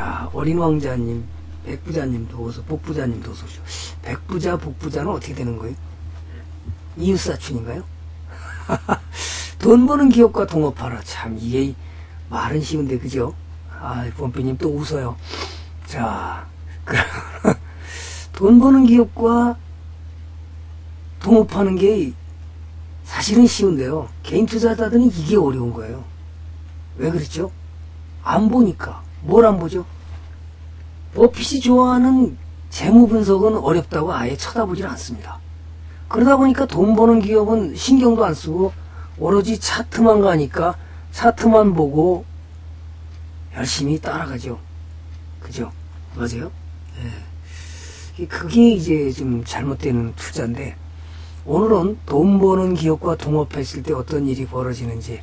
자, 어린 왕자님, 백부자님도 어서, 복부자님도 어서 오십시오. 백부자, 복부자는 어떻게 되는 거예요? 이웃사촌인가요? 돈 버는 기업과 동업하라. 참, 이게 말은 쉬운데, 그죠? 아, 범피님 또 웃어요. 자, 그럼, 돈 버는 기업과 동업하는 게 사실은 쉬운데요. 개인 투자자들은 이게 어려운 거예요. 왜 그렇죠? 안 보니까. 뭘 안 보죠? 버핏이 좋아하는 재무 분석은 어렵다고 아예 쳐다보질 않습니다. 그러다 보니까 돈 버는 기업은 신경도 안 쓰고 오로지 차트만 가니까 차트만 보고 열심히 따라가죠. 그죠? 맞아요? 예. 그게 이제 좀 잘못되는 투자인데 오늘은 돈 버는 기업과 동업했을 때 어떤 일이 벌어지는지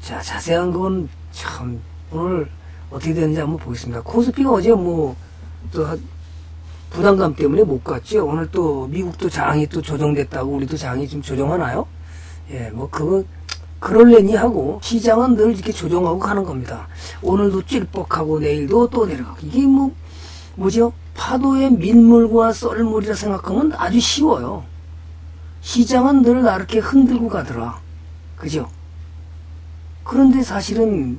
자 자세한 건 참 오늘 어떻게 되는지 한번 보겠습니다. 코스피가 어제 뭐 또 부담감 때문에 못 갔죠. 오늘 또 미국도 장이 또 조정됐다고 우리도 장이 좀 조정하나요? 예, 뭐 그거 그럴래니 하고 시장은 늘 이렇게 조정하고 가는 겁니다. 오늘도 찔뻑하고 내일도 또 내려가고 이게 뭐 뭐죠? 파도의 민물과 썰물이라 생각하면 아주 쉬워요. 시장은 늘 나렇게 흔들고 가더라. 그죠? 그런데 사실은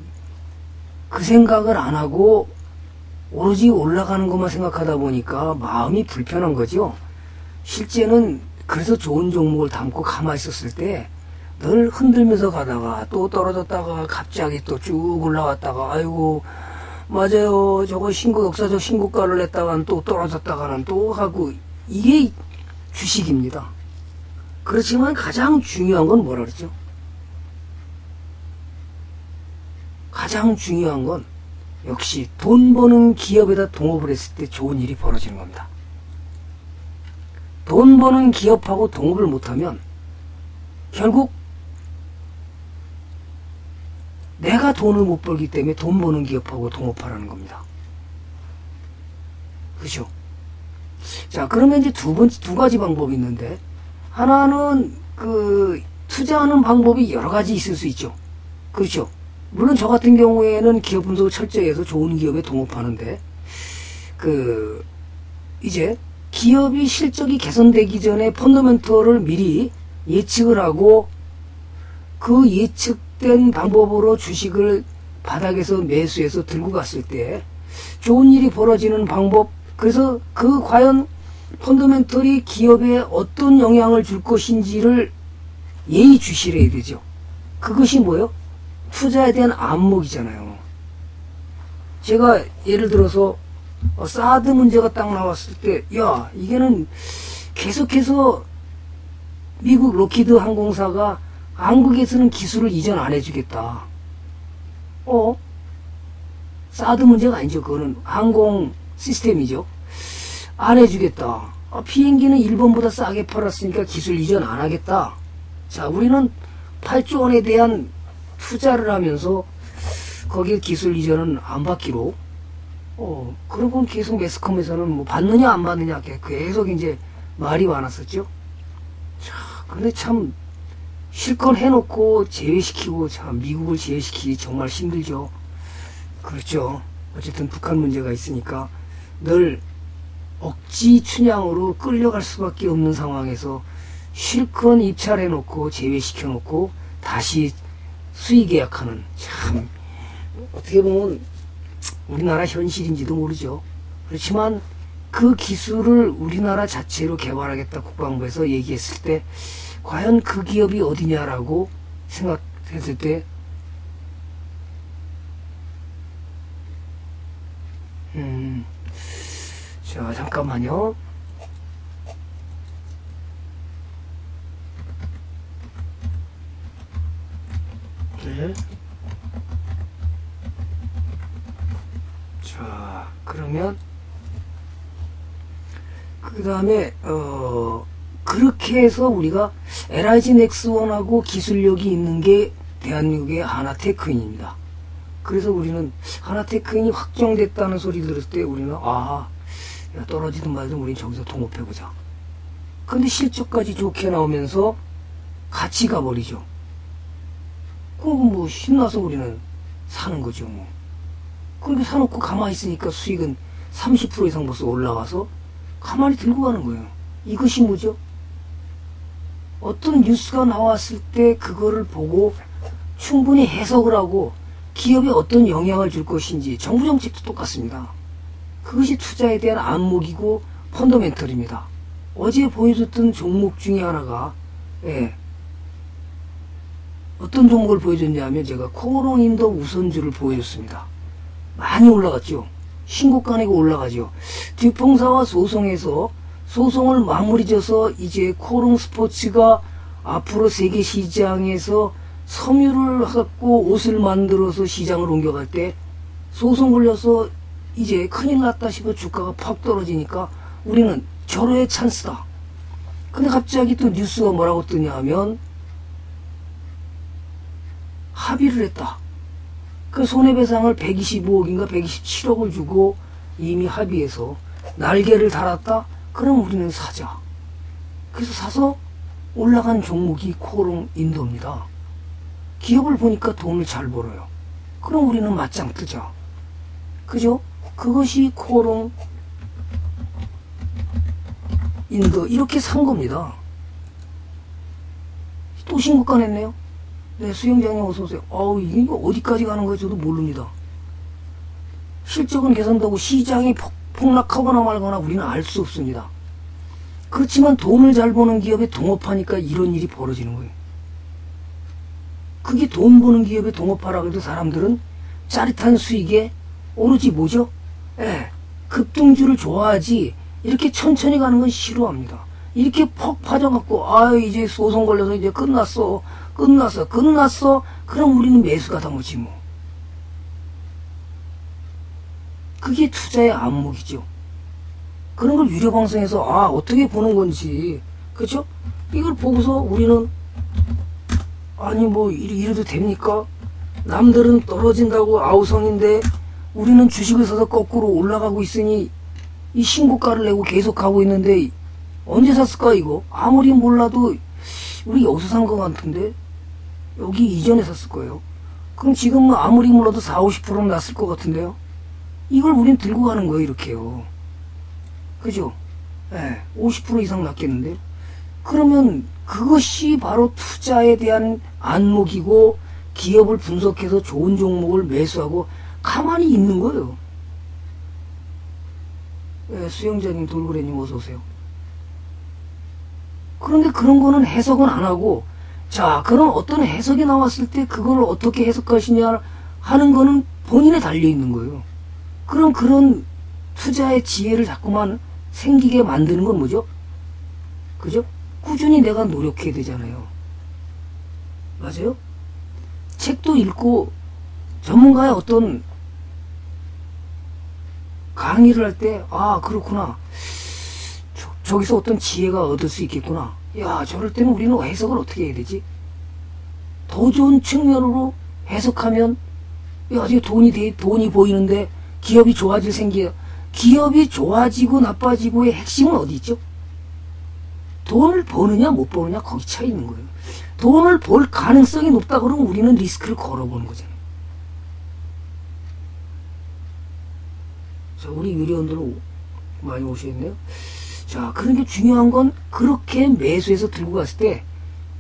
그 생각을 안 하고 오로지 올라가는 것만 생각하다 보니까 마음이 불편한 거죠. 실제는 그래서 좋은 종목을 담고 가만히 있었을 때 늘 흔들면서 가다가 또 떨어졌다가 갑자기 또 쭉 올라왔다가 아이고 맞아요 저거 신고 역사적 신고가를 냈다가는 또 떨어졌다가는 또 하고 이게 주식입니다. 그렇지만 가장 중요한 건 뭐라 그러죠? 가장 중요한 건 역시 돈 버는 기업에다 동업을 했을 때 좋은 일이 벌어지는 겁니다. 돈 버는 기업하고 동업을 못하면 결국 내가 돈을 못 벌기 때문에 돈 버는 기업하고 동업하라는 겁니다. 그죠? 자, 그러면 이제 두 번째, 두 가지 방법이 있는데, 하나는 그, 투자하는 방법이 여러 가지 있을 수 있죠. 그렇죠? 물론 저 같은 경우에는 기업 분석을 철저히 해서 좋은 기업에 동업하는데, 그, 이제 기업이 실적이 개선되기 전에 펀더멘털을 미리 예측을 하고 그 예측된 방법으로 주식을 바닥에서 매수해서 들고 갔을 때 좋은 일이 벌어지는 방법, 그래서 그 과연 펀더멘털이 기업에 어떤 영향을 줄 것인지를 예의주시해야 되죠. 그것이 뭐요? 투자에 대한 안목이잖아요. 제가 예를 들어서 어, 사드 문제가 딱 나왔을 때, 야, 이게는 계속해서 미국 로키드 항공사가 한국에서는 기술을 이전 안 해주겠다. 어? 사드 문제가 아니죠. 그거는 항공 시스템이죠. 안 해주겠다. 아, 비행기는 일본보다 싸게 팔았으니까 기술 이전 안 하겠다. 자, 우리는 8조 원에 대한 투자를 하면서 거기에 기술 이전은 안 받기로 어, 그러고 계속 매스컴에서는 뭐 받느냐 안 받느냐 계속 이제 말이 많았었죠. 자, 근데 참 실컷 해놓고 제외시키고 참 미국을 제외시키기 정말 힘들죠. 그렇죠. 어쨌든 북한 문제가 있으니까 늘 억지 춘향으로 끌려갈 수밖에 없는 상황에서 실컷 입찰해놓고 제외시켜놓고 다시 수의 계약하는 참 어떻게 보면 우리나라 현실인지도 모르죠. 그렇지만 그 기술을 우리나라 자체로 개발하겠다 국방부에서 얘기했을 때 과연 그 기업이 어디냐라고 생각했을 때 음, 자 잠깐만요. 네. 자, 그러면 그 다음에 어 그렇게 해서 우리가 LIG 넥스원하고 기술력이 있는 게 대한민국의 하나테크인입니다. 그래서 우리는 하나테크인이 확정됐다는 소리 들었을 때 우리는 아 야, 떨어지든 말든 우리는 저기서 동업해보자. 근데 실적까지 좋게 나오면서 같이 가버리죠. 그럼 뭐 신나서 우리는 사는 거죠 뭐. 그렇게 사놓고 가만히 있으니까 수익은 30% 이상 벌써 올라와서 가만히 들고 가는 거예요. 이것이 뭐죠? 어떤 뉴스가 나왔을 때 그거를 보고 충분히 해석을 하고 기업에 어떤 영향을 줄 것인지 정부 정책도 똑같습니다. 그것이 투자에 대한 안목이고 펀더멘털입니다. 어제 보여줬던 종목 중에 하나가 예, 어떤 종목을 보여줬냐면 제가 코롱인더 우선주를 보여줬습니다. 많이 올라갔죠. 내고 올라가죠. 뒷봉사와 소송에서 소송을 마무리 져서 이제 코롱 스포츠가 앞으로 세계 시장에서 섬유를 갖고 옷을 만들어서 시장을 옮겨갈 때 소송 걸려서 이제 큰일 났다 싶어 주가가 팍 떨어지니까 우리는 절호의 찬스다. 근데 갑자기 또 뉴스가 뭐라고 뜨냐 하면 합의를 했다. 그 손해배상을 125억인가 127억을 주고 이미 합의해서 날개를 달았다? 그럼 우리는 사자. 그래서 사서 올라간 종목이 코롱 인도입니다. 기업을 보니까 돈을 잘 벌어요. 그럼 우리는 맞짱 뜨자. 그죠? 그것이 코롱 인도 이렇게 산 겁니다. 또 신고가 냈네요. 네, 수영장님 어서 오세요. 어우, 이게 어디까지 가는 거지 저도 모릅니다. 실적은 개선되고 시장이 폭, 폭락하거나 말거나 우리는 알 수 없습니다. 그렇지만 돈을 잘 버는 기업에 동업하니까 이런 일이 벌어지는 거예요. 그게 돈 버는 기업에 동업하라 그래도 사람들은 짜릿한 수익에 오로지 뭐죠? 예, 급등주를 좋아하지 이렇게 천천히 가는 건 싫어합니다. 이렇게 퍽 파져갖고 아 이제 소송 걸려서 이제 끝났어 끝났어. 끝났어? 그럼 우리는 매수가 다 뭐지 뭐. 그게 투자의 안목이죠. 그런 걸 유료 방송에서 아 어떻게 보는 건지. 그렇죠? 이걸 보고서 우리는 아니 뭐 이래, 이래 도 됩니까? 남들은 떨어진다고 아우성인데 우리는 주식을 사서 거꾸로 올라가고 있으니 이 신고가를 내고 계속 가고 있는데 언제 샀을까 이거? 아무리 몰라도 우리 여기서 산 것 같은데 여기 이전에 샀을 거예요. 그럼 지금은 아무리 몰라도 4, 50%는 났을 것 같은데요. 이걸 우린 들고 가는 거예요 이렇게요. 그죠? 예, 50% 이상 났겠는데 그러면 그것이 바로 투자에 대한 안목이고 기업을 분석해서 좋은 종목을 매수하고 가만히 있는 거예요. 예, 수영자님, 돌고래님 어서 오세요. 그런데 그런 거는 해석은 안 하고 자 그럼 어떤 해석이 나왔을 때 그걸 어떻게 해석하시냐 하는 거는 본인에 달려 있는 거예요. 그럼 그런 투자의 지혜를 자꾸만 생기게 만드는 건 뭐죠? 그죠? 꾸준히 내가 노력해야 되잖아요. 맞아요? 책도 읽고 전문가의 어떤 강의를 할 때, 아, 그렇구나. 저기서 어떤 지혜가 얻을 수 있겠구나. 야, 저럴 때는 우리는 해석을 어떻게 해야 되지? 더 좋은 측면으로 해석하면, 야, 이게 돈이 돼, 돈이 보이는데 기업이 좋아질 생겨. 기업이 좋아지고 나빠지고의 핵심은 어디 있죠? 돈을 버느냐 못 버느냐 거기 차 있는 거예요. 돈을 벌 가능성이 높다 그러면 우리는 리스크를 걸어보는 거잖아요. 자, 우리 유리원들 많이 오시겠네요. 자, 그런 게 중요한 건 그렇게 매수해서 들고 갔을 때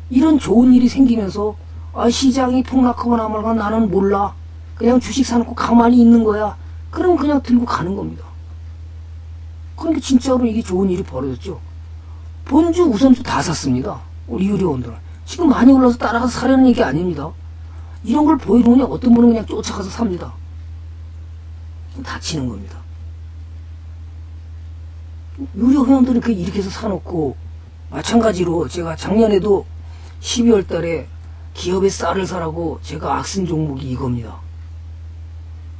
이런 좋은 일이 생기면서 아, 시장이 폭락하거나 말거나 나는 몰라. 그냥 주식 사놓고 가만히 있는 거야. 그럼 그냥 들고 가는 겁니다. 그러니까 진짜로 이게 좋은 일이 벌어졌죠. 본주 우선주 다 샀습니다. 우리 유료원들은. 지금 많이 올라서 따라가서 사려는 얘기 아닙니다. 이런 걸 보여주면 어떤 분은 그냥 쫓아가서 삽니다. 다치는 겁니다. 유료 회원들은 그 이렇게 해서 사놓고 마찬가지로 제가 작년에도 12월 달에 기업의 쌀을 사라고 제가 악쓴 종목이 이겁니다.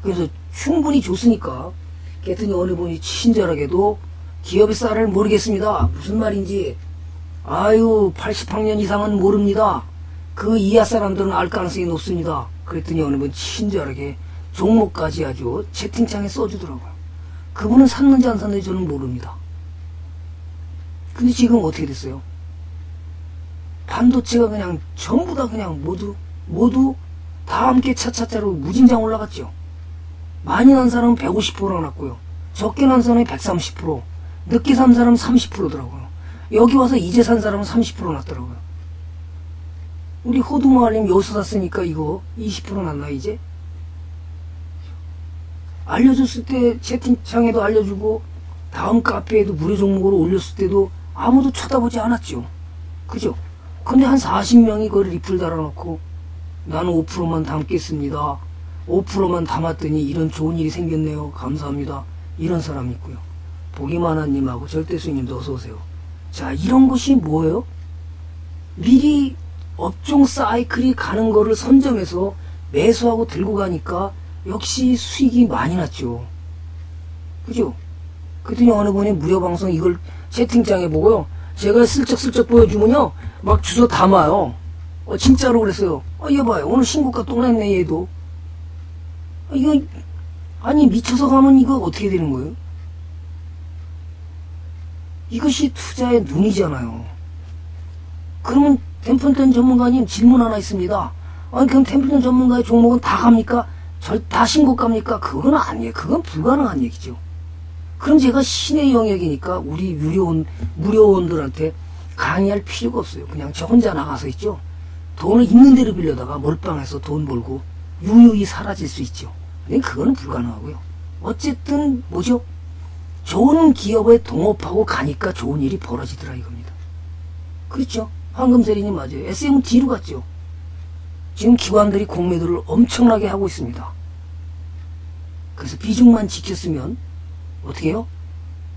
그래서 충분히 좋으니까 그랬더니 어느 분이 친절하게도 기업의 쌀을 모르겠습니다. 무슨 말인지 아유 80학년 이상은 모릅니다. 그 이하 사람들은 알 가능성이 높습니다. 그랬더니 어느 분 친절하게 종목까지 아주 채팅창에 써주더라고요. 그분은 샀는지 안 샀는지 저는 모릅니다. 근데 지금 어떻게 됐어요? 반도체가 그냥 전부 다 그냥 모두 모두 다 함께 차차차로 무진장 올라갔죠. 많이 난 사람은 150%가 났고요. 적게 난 사람이 130%, 늦게 산 사람은 30%더라고요. 여기 와서 이제 산 사람은 30% 났더라고요. 우리 호두마을님 여기서 샀으니까 이거 20% 났나 이제? 알려줬을 때 채팅창에도 알려주고 다음 카페에도 무료 종목으로 올렸을 때도 아무도 쳐다보지 않았죠. 그죠? 근데 한 40명이 그 리플 달아놓고 나는 5%만 담겠습니다. 5%만 담았더니 이런 좋은 일이 생겼네요. 감사합니다. 이런 사람이 있고요. 보기만한님하고 절대수님도 어서오세요. 자, 이런 것이 뭐예요? 미리 업종 사이클이 가는 거를 선점해서 매수하고 들고 가니까 역시 수익이 많이 났죠. 그죠? 그랬더니 어느 분이 무료 방송 이걸 채팅창에 보고요. 제가 슬쩍슬쩍 보여주면요. 막 주워 담아요. 어, 진짜로 그랬어요. 어, 얘 봐요. 오늘 신고가 또 냈네, 얘도. 어, 이거, 아니, 미쳐서 가면 이거 어떻게 되는 거예요? 이것이 투자의 눈이잖아요. 그러면 템플턴 전문가님 질문 하나 있습니다. 아니, 그럼 템플턴 전문가의 종목은 다 갑니까? 절, 다 신고 갑니까? 그건 아니에요. 그건 불가능한 얘기죠. 그럼 제가 신의 영역이니까 우리 유료원, 무료원들한테 강의할 필요가 없어요. 그냥 저 혼자 나가서 있죠. 돈을 있는 대로 빌려다가 몰빵해서 돈 벌고 유유히 사라질 수 있죠. 근데 그거는 불가능하고요. 어쨌든 뭐죠? 좋은 기업에 동업하고 가니까 좋은 일이 벌어지더라 이겁니다. 그렇죠? 황금세리님 맞아요. SM은 뒤로 갔죠. 지금 기관들이 공매도를 엄청나게 하고 있습니다. 그래서 비중만 지켰으면 어떻게 해요?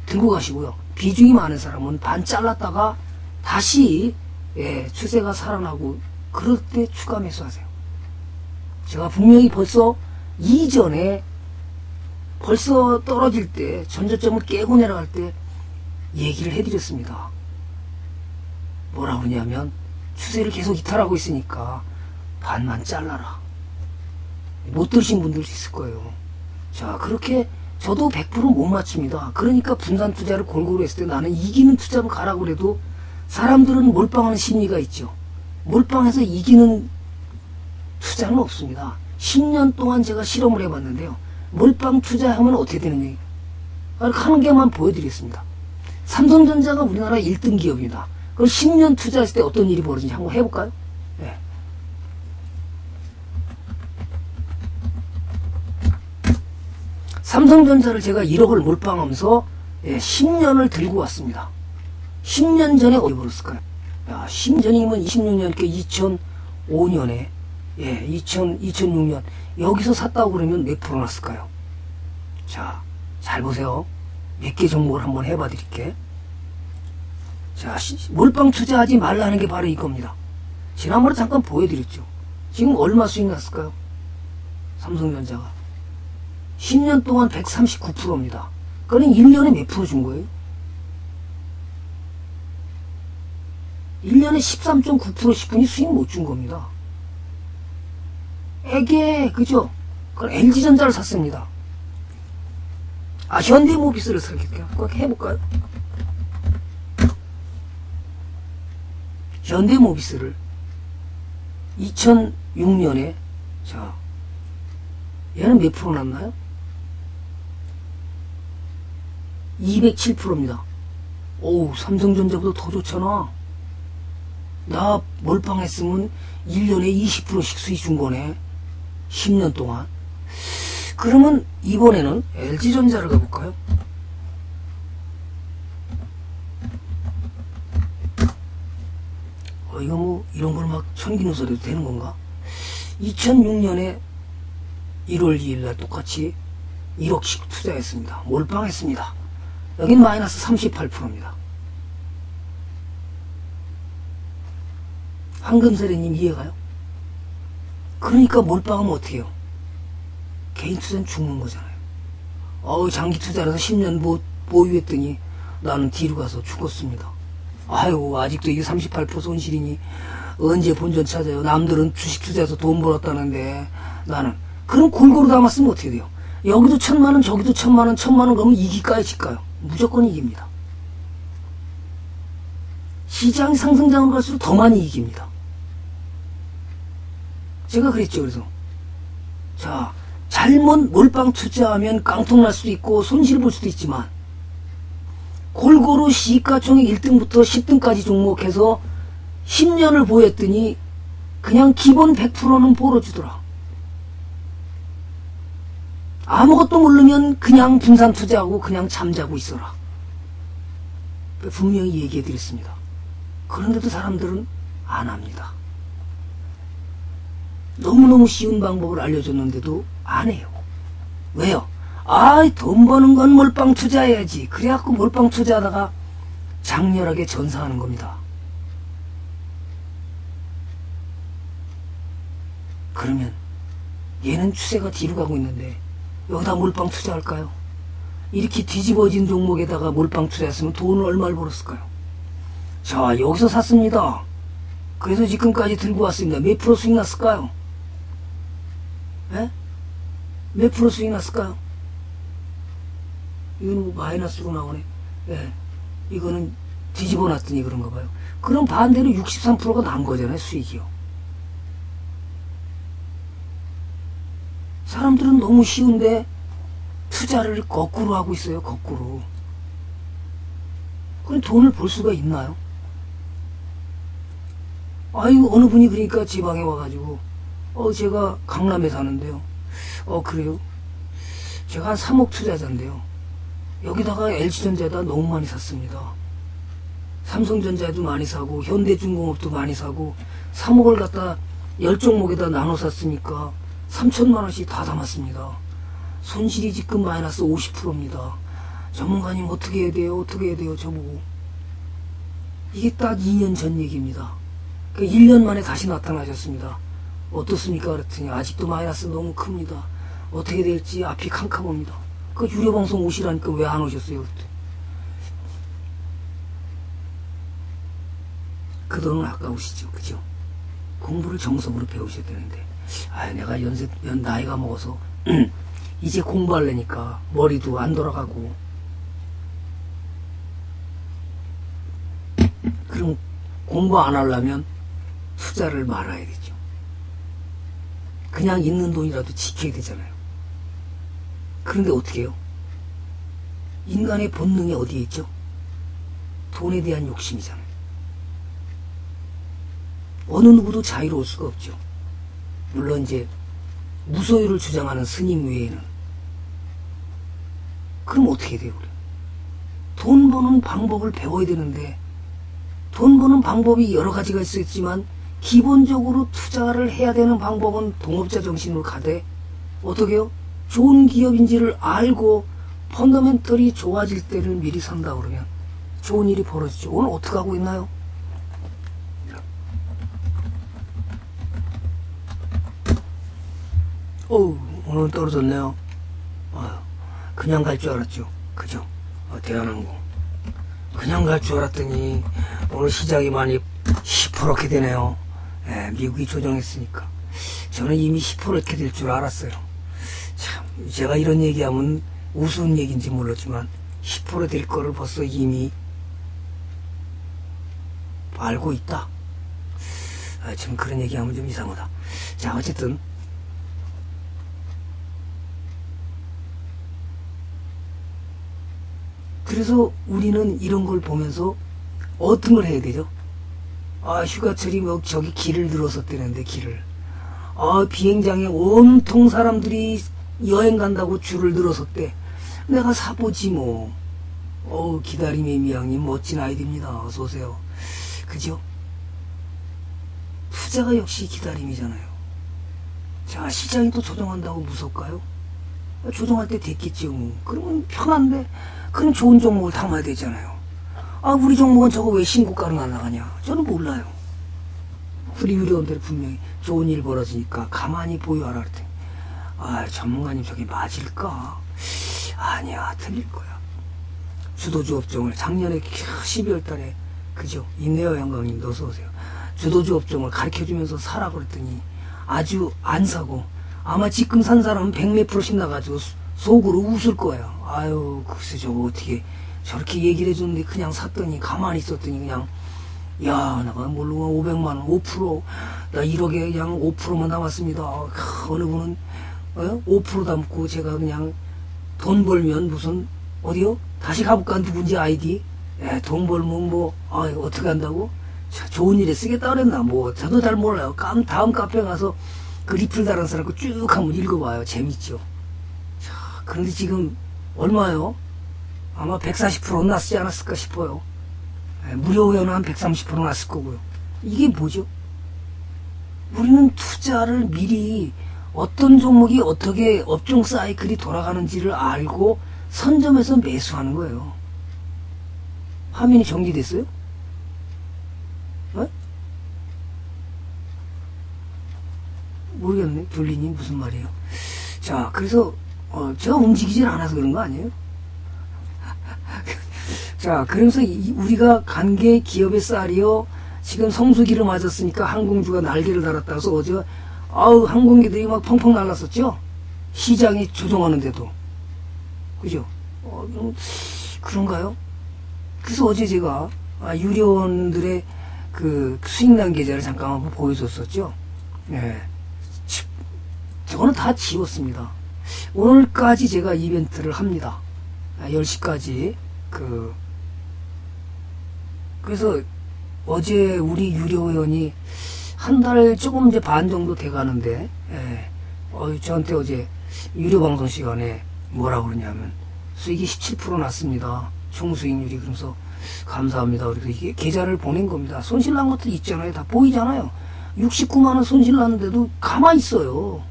들고 가시고요. 비중이 많은 사람은 반 잘랐다가 다시 예, 추세가 살아나고 그럴 때 추가 매수하세요. 제가 분명히 벌써 이전에 벌써 떨어질 때 전저점을 깨고 내려갈 때 얘기를 해드렸습니다. 뭐라 그러냐면 추세를 계속 이탈하고 있으니까 반만 잘라라. 못 들으신 분들 있을 거예요. 자 그렇게 저도 100%못 맞춥니다. 그러니까 분산 투자를 골고루 했을 때 나는 이기는 투자로 가라고 그래도 사람들은 몰빵하는 심리가 있죠. 몰빵해서 이기는 투자는 없습니다. 10년 동안 제가 실험을 해봤는데요. 몰빵 투자하면 어떻게 되느냐. 하는 게만 보여드리겠습니다. 삼성전자가 우리나라 1등 기업입니다. 그럼 10년 투자했을 때 어떤 일이 벌어지는지 한번 해볼까요? 네. 삼성전자를 제가 1억을 몰빵하면서 예, 10년을 들고 왔습니다. 10년 전에 어디 벌었을까요? 야, 10년이면 26년, 그 2005년에, 예, 2000, 2006년, 여기서 샀다고 그러면 몇 프로 났을까요? 자, 잘 보세요. 몇 개 종목을 한번 해봐 드릴게. 자, 몰빵 투자하지 말라는 게 바로 이겁니다. 지난번에 잠깐 보여드렸죠. 지금 얼마 수익 났을까요? 삼성전자가. 10년 동안 139%입니다. 그러니 1년에 몇 프로 준 거예요? 1년에 13.9% 10분이 수익 못 준 겁니다. 에게, 그죠? 그럼 LG전자를 샀습니다. 아, 현대모비스를 살게요. 꼭 해볼까요? 현대모비스를 2006년에, 자, 얘는 몇 프로 났나요? 207%입니다. 오우, 삼성전자보다 더 좋잖아. 나 몰빵했으면 1년에 20%씩 수익 준 거네. 10년 동안. 그러면 이번에는 LG전자를 가볼까요? 어, 이거 뭐 이런 걸 막 천기누 서도 되는 건가? 2006년에 1월 2일 날 똑같이 1억씩 투자했습니다. 몰빵했습니다. 여긴 마이너스 38%입니다. 황금세례님 이해가요? 그러니까 몰빵하면 어떻게 해요? 개인 투자는 죽는 거잖아요. 어우 장기 투자라서 10년 보, 보유했더니 나는 뒤로 가서 죽었습니다. 아유 아직도 이게 38% 손실이니 언제 본전 찾아요. 남들은 주식 투자해서 돈 벌었다는데 나는 그럼 골고루 담았으면 어떻게 돼요? 여기도 천만 원 저기도 천만 원 천만 원 그러면 이길까요 질까요? 무조건 이깁니다. 시장이 상승장으로 갈수록 더 많이 이깁니다. 제가 그랬죠. 그래서 자 잘못 몰빵 투자하면 깡통 날 수도 있고 손실 볼 수도 있지만 골고루 시가총액 1등부터 10등까지 종목해서 10년을 보였더니 그냥 기본 100%는 벌어주더라. 아무것도 모르면 그냥 분산 투자하고 그냥 잠자고 있어라. 분명히 얘기해 드렸습니다. 그런데도 사람들은 안 합니다. 너무너무 쉬운 방법을 알려줬는데도 안 해요. 왜요? 아, 돈 버는 건 몰빵 투자해야지. 그래갖고 몰빵 투자하다가 장렬하게 전사하는 겁니다. 그러면 얘는 추세가 뒤로 가고 있는데 여기다 몰빵 투자할까요? 이렇게 뒤집어진 종목에다가 몰빵 투자했으면 돈을 얼마를 벌었을까요? 자, 여기서 샀습니다. 그래서 지금까지 들고 왔습니다. 몇 프로 수익 났을까요? 예? 몇 프로 수익 났을까요? 이거는 뭐 마이너스로 나오네. 예. 이거는 뒤집어 놨더니 그런가 봐요. 그럼 반대로 63%가 난 거잖아요, 수익이요. 사람들은 너무 쉬운데 투자를 거꾸로 하고 있어요, 거꾸로. 그럼 돈을 벌 수가 있나요? 아이고, 어느 분이 그러니까 지방에 와가지고, 어, 제가 강남에 사는데요. 어, 그래요? 제가 한 3억 투자자인데요. 여기다가 LG전자에다 너무 많이 샀습니다. 삼성전자에도 많이 사고, 현대중공업도 많이 사고, 3억을 갖다 10종목에다 나눠 샀으니까 3천만 원씩 다 담았습니다. 손실이 지금 마이너스 50%입니다. 전문가님 어떻게 해야 돼요? 어떻게 해야 돼요? 저보고. 이게 딱 2년 전 얘기입니다. 그 1년 만에 다시 나타나셨습니다. 어떻습니까? 그랬더니 아직도 마이너스 너무 큽니다. 어떻게 될지 앞이 캄캄합니다. 그 유료 방송 오시라니까 왜 안 오셨어요? 그 돈은 아까우시죠. 그죠? 공부를 정석으로 배우셔야 되는데. 아, 내가 연세, 연, 나이가 먹어서, 이제 공부하려니까 머리도 안 돌아가고. 그럼 공부 안 하려면 투자를 말아야 되죠. 그냥 있는 돈이라도 지켜야 되잖아요. 그런데 어떻게 해요? 인간의 본능이 어디에 있죠? 돈에 대한 욕심이잖아요. 어느 누구도 자유로울 수가 없죠. 물론 이제 무소유를 주장하는 스님 외에는 그럼 어떻게 돼요? 돈 버는 방법을 배워야 되는데 돈 버는 방법이 여러 가지가 있었지만 기본적으로 투자를 해야 되는 방법은 동업자 정신으로 가되 어떻게 해요? 좋은 기업인지를 알고 펀더멘털이 좋아질 때를 미리 산다 그러면 좋은 일이 벌어지죠. 오늘 어떻게 하고 있나요? 어우, 오늘 떨어졌네요. 어휴, 그냥 갈 줄 알았죠. 그죠? 어, 대한항공. 그냥 갈 줄 알았더니 오늘 시장이 많이 10% 이렇게 되네요. 예, 미국이 조정했으니까. 저는 이미 10% 이렇게 될 줄 알았어요. 참, 제가 이런 얘기하면 우스운 얘기인지 몰랐지만 10%될 거를 벌써 이미 알고 있다. 아, 참 그런 얘기하면 좀 이상하다. 자, 어쨌든 그래서 우리는 이런 걸 보면서 어떤 걸 해야 되죠? 아, 휴가철이 뭐 저기 길을 들어섰다는데 길을. 아, 비행장에 온통 사람들이 여행 간다고 줄을 들어섰대. 내가 사보지 뭐. 어우, 기다림의 미양님 멋진 아이디입니다. 어서 오세요. 그죠? 투자가 역시 기다림이잖아요. 자, 시장이 또 조정한다고 무섭까요? 조정할 때 됐겠지요, 뭐. 그러면 편한데, 그럼 좋은 종목을 담아야 되잖아요. 아, 우리 종목은 저거 왜 신고가로 날아가냐? 저는 몰라요. 우리 유료원들이 분명히 좋은 일 벌어지니까 가만히 보유하라 그랬더니, 아, 전문가님 저게 맞을까? 아니야, 틀릴 거야. 주도주 업종을 작년에 12월 달에, 그죠? 인내어 양강님 어서 오세요. 주도주 업종을 가르쳐 주면서 사라 그랬더니 아주 안 사고, 아마 지금 산 사람은 100몇 프로씩 나가지고 속으로 웃을 거야. 아유, 글쎄 저거 어떻게 저렇게 얘기를 해줬는데 그냥 샀더니 가만히 있었더니 그냥 야, 내가 모르고 500만 원, 5%, 나 1억에 그냥 5%만 남았습니다. 크, 어느 분은 어? 5% 담고 제가 그냥 돈 벌면 무슨 어디요? 다시 가볼까 누군지 아이디 예, 돈 벌면 뭐 아, 어떻게 한다고? 자, 좋은 일에 쓰겠다 그랬나 뭐 저도 잘 몰라요 깜, 다음 카페 가서 그 리플 달은 사람 거쭉 한번 읽어봐요 재밌죠 자, 그런데 지금 얼마요? 아마 140% 났지 않았을까 싶어요 예, 무료 회원은 한130% 났을 거고요 이게 뭐죠? 우리는 투자를 미리 어떤 종목이 어떻게 업종 사이클이 돌아가는지를 알고 선점해서 매수하는 거예요. 화면이 정지됐어요? 어? 모르겠네. 둘리님 무슨 말이에요? 자, 그래서 어, 제가 움직이질 않아서 그런 거 아니에요? 자, 그래서 이- 우리가 관계 기업의 쌀이요. 지금 성수기를 맞았으니까 항공주가 날개를 달았다 해서 어제 아우 항공기들이 막 펑펑 날랐었죠. 시장이 조정하는데도 그죠? 어, 좀 그런가요? 그래서 어제 제가 아, 유료원들의 그 수익난 계좌를 잠깐 한번 보여줬었죠. 예. 지- 저거는 다 지웠습니다. 오늘까지 제가 이벤트를 합니다. 아, 10시까지 그 그래서 어제 우리 유료 회원이 한 달 조금 이제 반 정도 돼 가는데, 예. 어, 저한테 어제 유료 방송 시간에 뭐라 그러냐면 수익이 17% 났습니다. 총 수익률이 그래서 감사합니다. 그래서 이게 계좌를 보낸 겁니다. 손실 난 것도 있잖아요. 다 보이잖아요. 69만 원 손실 났는데도 가만히 있어요.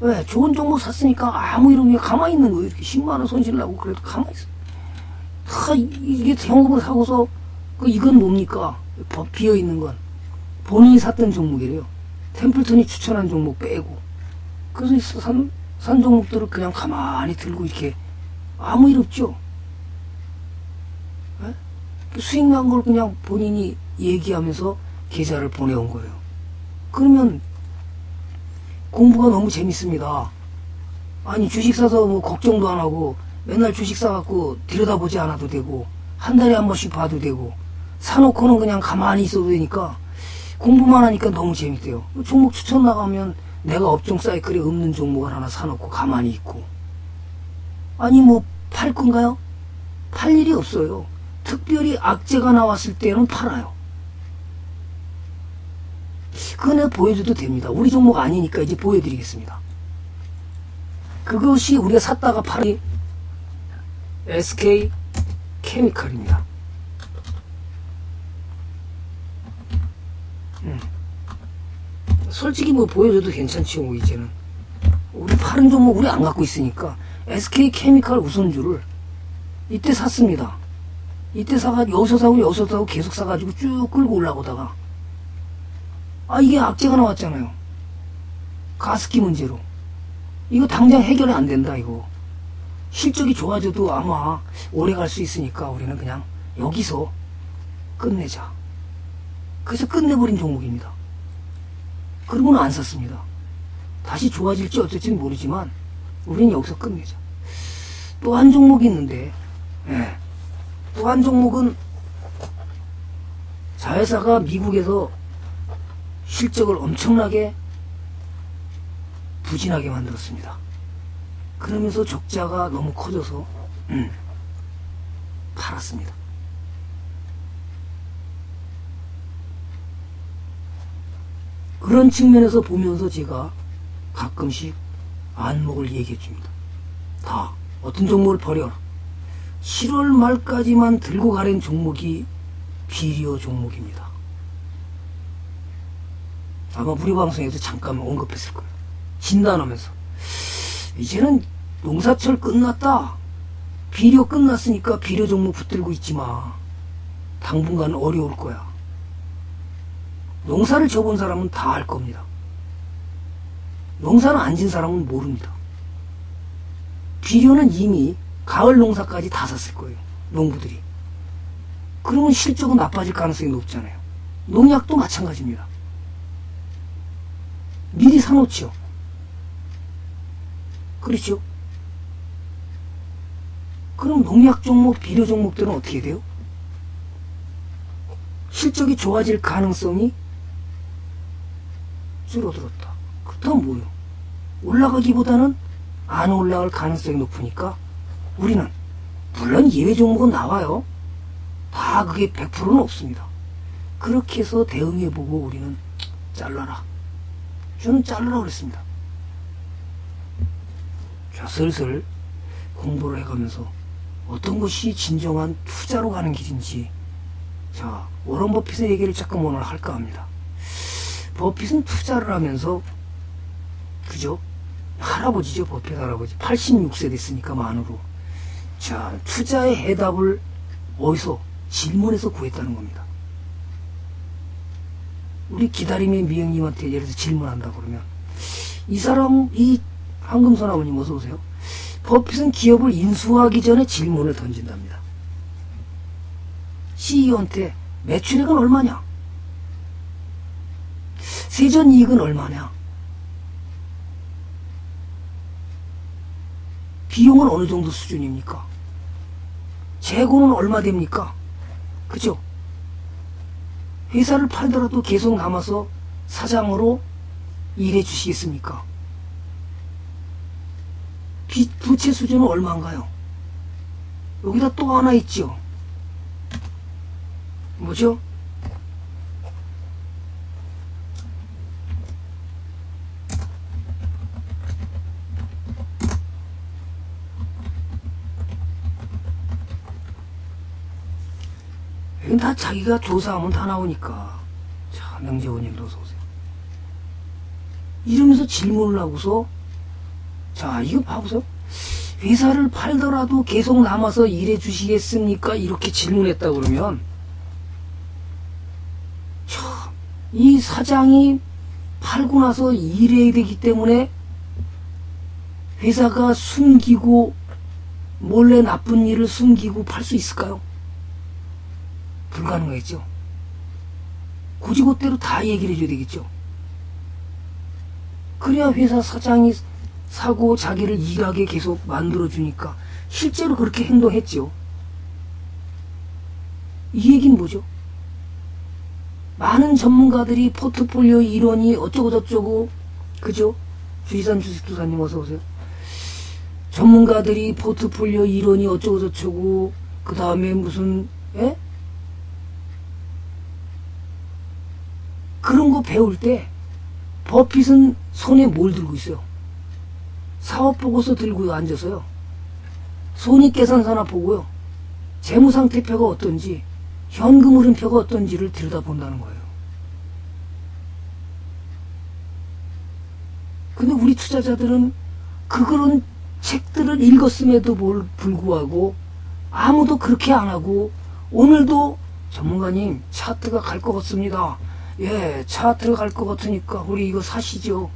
왜? 좋은 종목 샀으니까 아무 이름이 가만히 있는 거예요. 이렇게 10만 원 손실 나고 그래도 가만히 있어. 다 이- 이게 현금을 사고서 그 이건 뭡니까? 비어 있는 건 본인이 샀던 종목이래요. 템플턴이 추천한 종목 빼고. 그래서 이 산, 산 종목들을 그냥 가만히 들고 이렇게 아무 일 없죠. 예? 수익 난 걸 그냥 본인이 얘기하면서 계좌를 보내온 거예요. 그러면 공부가 너무 재밌습니다. 아니 주식 사서 뭐 걱정도 안 하고 맨날 주식 사갖고 들여다보지 않아도 되고 한 달에 한 번씩 봐도 되고 사놓고는 그냥 가만히 있어도 되니까 공부만 하니까 너무 재밌대요. 종목 추천 나가면 내가 업종 사이클에 없는 종목을 하나 사놓고 가만히 있고 아니 뭐 팔 건가요? 팔 일이 없어요. 특별히 악재가 나왔을 때는 팔아요. 내가 보여줘도 됩니다. 우리 종목 아니니까 이제 보여드리겠습니다. 그것이 우리가 샀다가 팔이 SK 케미칼입니다. 음. 솔직히 뭐 보여줘도 괜찮지 뭐 이제는 우리 파는 종목 우리 안 갖고 있으니까 SK 케미칼 우선주를 이때 샀습니다. 이때 사가 여기서 사고 여기서 사고 계속 사가지고 쭉 끌고 올라오다가 아 이게 악재가 나왔잖아요. 가습기 문제로 이거 당장 해결이 안 된다 이거 실적이 좋아져도 아마 오래 갈 수 있으니까 우리는 그냥 여기서 끝내자. 그래서 끝내버린 종목입니다. 그러고는 안 샀습니다. 다시 좋아질지 어쩔지는 모르지만 우리는 여기서 끝내자. 또 한 종목이 있는데 예. 또 한 종목은 자회사가 미국에서 실적을 엄청나게 부진하게 만들었습니다. 그러면서 적자가 너무 커져서 음, 팔았습니다. 그런 측면에서 보면서 제가 가끔씩 안목을 얘기해 줍니다. 다 어떤 종목을 버려라. 7월 말까지만 들고 가는 종목이 비리오 종목입니다. 아마 무료 방송에서 잠깐 언급했을 거예요. 진단하면서 이제는 농사철 끝났다. 비료 끝났으니까 비료 종목 붙들고 있지 마. 당분간 어려울 거야. 농사를 져본 사람은 다 알 겁니다. 농사를 안 진 사람은 모릅니다. 비료는 이미 가을 농사까지 다 샀을 거예요. 농부들이. 그러면 실적은 나빠질 가능성이 높잖아요. 농약도 마찬가지입니다. 미리 사놓죠. 그렇죠? 그럼 농약 종목, 비료 종목들은 어떻게 돼요? 실적이 좋아질 가능성이 줄어들었다. 그렇다면 뭐요? 올라가기보다는 안 올라갈 가능성이 높으니까 우리는 물론 예외 종목은 나와요. 다 그게 100%는 없습니다. 그렇게 해서 대응해보고 우리는 잘라라. 저는 잘라라 그랬습니다. 자, 슬슬 공부를 해가면서 어떤 것이 진정한 투자로 가는 길인지 자, 워런 버핏의 얘기를 잠깐 오늘 할까 합니다. 버핏은 투자를 하면서 그죠? 할아버지죠, 버핏 할아버지. 86세 됐으니까 만으로. 자, 투자의 해답을 어디서? 질문에서 구했다는 겁니다. 우리 기다림의 미영님한테 예를 들어서 질문한다 그러면 이 사람, 이 황금선 아버님 어서 오세요. 버핏은 기업을 인수하기 전에 질문을 던진답니다. CEO한테 매출액은 얼마냐? 세전 이익은 얼마냐? 비용은 어느 정도 수준입니까? 재고는 얼마 됩니까? 그죠? 회사를 팔더라도 계속 남아서 사장으로 일해 주시겠습니까? 빚, 부채 수준은 얼마인가요? 여기다 또 하나 있죠. 뭐죠? 다 자기가 조사하면 다 나오니까. 자, 명재원님도 어서오세요. 이러면서 질문을 하고서, 자, 이거 봐보세요. 회사를 팔더라도 계속 남아서 일해 주시겠습니까? 이렇게 질문했다 그러면, 참, 이 사장이 팔고 나서 일해야 되기 때문에 회사가 숨기고 몰래 나쁜 일을 숨기고 팔 수 있을까요? 불가능하겠죠. 고지고대로 다 얘기를 해줘야 되겠죠. 그래야 회사 사장이 사고 자기를 일하게 계속 만들어주니까 실제로 그렇게 행동했죠. 이 얘기는 뭐죠? 많은 전문가들이 포트폴리오 이론이 어쩌고 저쩌고 그죠? 주지산 주식투사님 어서 오세요. 전문가들이 포트폴리오 이론이 어쩌고 저쩌고 그 다음에 무슨 예? 그런 거 배울 때 버핏은 손에 뭘 들고 있어요? 사업 보고서 들고 앉아서요. 손익계산서나 보고요. 재무상태표가 어떤지, 현금 흐름표가 어떤지를 들여다본다는 거예요. 근데 우리 투자자들은 그 그런 책들을 읽었음에도 불구하고 아무도 그렇게 안 하고 오늘도 전문가님 차트가 갈 것 같습니다. 예, 차트가 갈것 같으니까 우리 이거 사시죠.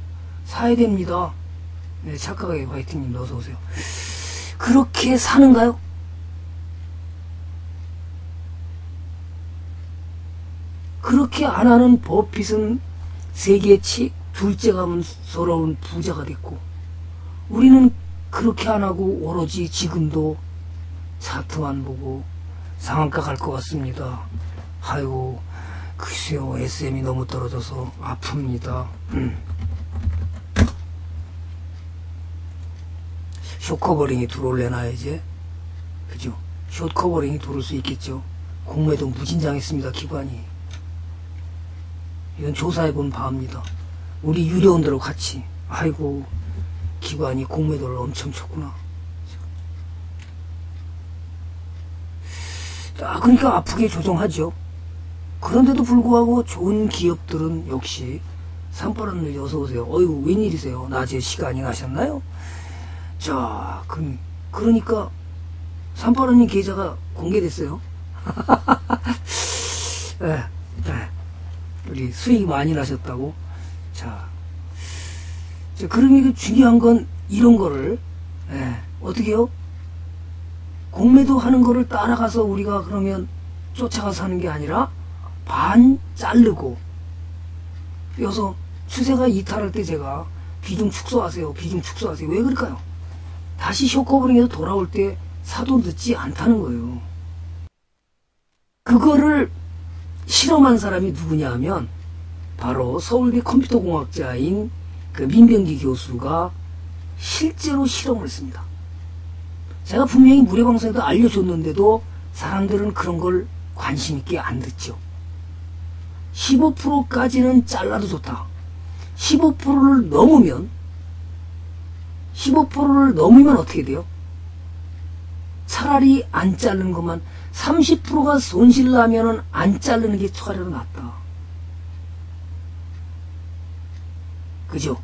사야 됩니다. 네, 착각의 화이팅님 어서 오세요. 그렇게 사는가요? 그렇게 안 하는 버핏은 세계 치 둘째 가면 서러운 부자가 됐고 우리는 그렇게 안 하고 오로지 지금도 차트만 보고 상한가 갈 것 같습니다. 아이고 글쎄요 SM이 너무 떨어져서 아픕니다. 음. short covering이 들어올래나 이제 그죠? short covering이 들어올 수 있겠죠. 공매도 무진장했습니다 기관이. 이건 조사해본 바입니다. 우리 유료원들하고 같이 아이고 기관이 공매도를 엄청 쳤구나. 아, 그러니까 아프게 조정하죠. 그런데도 불구하고 좋은 기업들은 역시 산바람을 어서 오세요. 어이구 웬일이세요? 낮에 시간이 나셨나요? 자, 그, 그러니까 산바람님 계좌가 공개됐어요. 네, 네. 우리 수익 많이 나셨다고. 자, 자 그러면 중요한 건 이런 거를 네, 어떻게 해요? 공매도 하는 거를 따라가서 우리가 그러면 쫓아가서 하는 게 아니라 반 자르고 여기서 추세가 이탈할 때 제가 비중 축소하세요. 비중 축소하세요. 왜 그럴까요? 다시 쇼커버링에서 돌아올 때 사도 늦지 않다는 거예요. 그거를 실험한 사람이 누구냐 하면 바로 서울대 컴퓨터공학자인 그 민병기 교수가 실제로 실험을 했습니다. 제가 분명히 무료방송에도 알려줬는데도 사람들은 그런 걸 관심 있게 안 듣죠. 15%까지는 잘라도 좋다. 15%를 넘으면 15%를 넘으면 어떻게 돼요? 차라리 안 자르는 것만 30%가 손실 나면은 안 자르는 게 차라리 낫다. 그죠?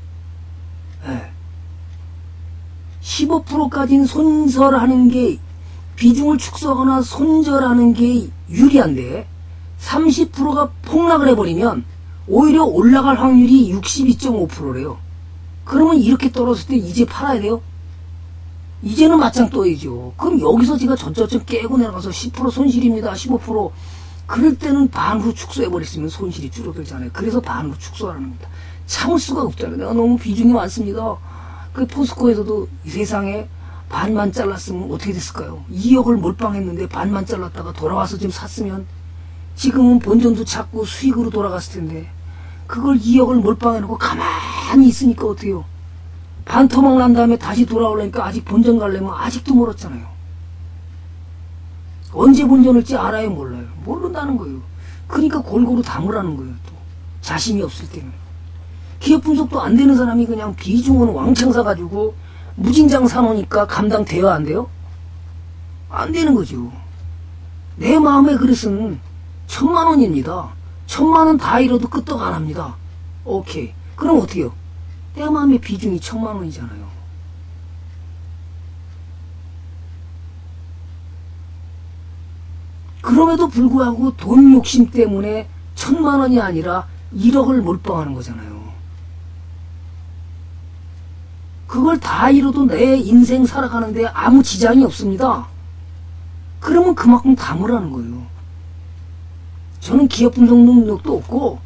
예. 15%까지는 손절하는 게 비중을 축소하거나 손절하는 게 유리한데 30%가 폭락을 해버리면 오히려 올라갈 확률이 62.5%래요. 그러면 이렇게 떨어졌을 때 이제 팔아야 돼요? 이제는 맞짱 떠야죠. 그럼 여기서 제가 전저점 깨고 내려가서 10% 손실입니다. 15% 그럴 때는 반으로 축소해버렸으면 손실이 줄어들잖아요. 그래서 반으로 축소하는 겁니다. 참을 수가 없잖아요. 내가 너무 비중이 많습니다. 그 포스코에서도 이 세상에 반만 잘랐으면 어떻게 됐을까요? 2억을 몰빵했는데 반만 잘랐다가 돌아와서 지금 샀으면 지금은 본전도 찾고 수익으로 돌아갔을 텐데 그걸 2억을 몰빵해놓고 가만히 있으니까 어때요? 반토막 난 다음에 다시 돌아오려니까 아직 본전 가려면 아직도 멀었잖아요. 언제 본전을지 알아요 몰라요. 모른다는 거예요. 그러니까 골고루 담으라는 거예요. 또 자신이 없을 때는. 기업 분석도 안 되는 사람이 그냥 비중은 왕창 사가지고 무진장 사놓으니까 감당돼야 안 돼요? 안 되는 거죠. 내 마음의 그릇은 천만 원입니다. 천만 원 다 잃어도 끄떡 안 합니다. 오케이. 그럼 어떻게요? 내 마음의 비중이 천만 원이잖아요. 그럼에도 불구하고 돈 욕심 때문에 천만 원이 아니라 1억을 몰빵하는 거잖아요. 그걸 다 잃어도 내 인생 살아가는데 아무 지장이 없습니다. 그러면 그만큼 담으라는 거예요. 저는 기업 분석 능력도 없고,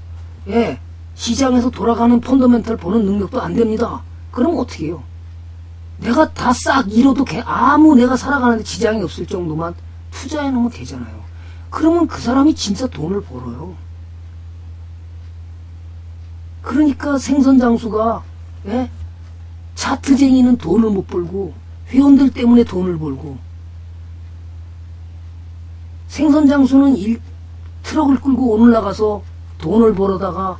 예, 시장에서 돌아가는 펀더멘탈 보는 능력도 안 됩니다. 그럼 어떻게 해요? 내가 다 싹 잃어도 개- 아무 내가 살아가는데 지장이 없을 정도만 투자해 놓으면 되잖아요. 그러면 그 사람이 진짜 돈을 벌어요. 그러니까 생선장수가, 예? 차트쟁이는 돈을 못 벌고, 회원들 때문에 돈을 벌고, 생선장수는 일, 트럭을 끌고 오늘 나가서 돈을 벌어다가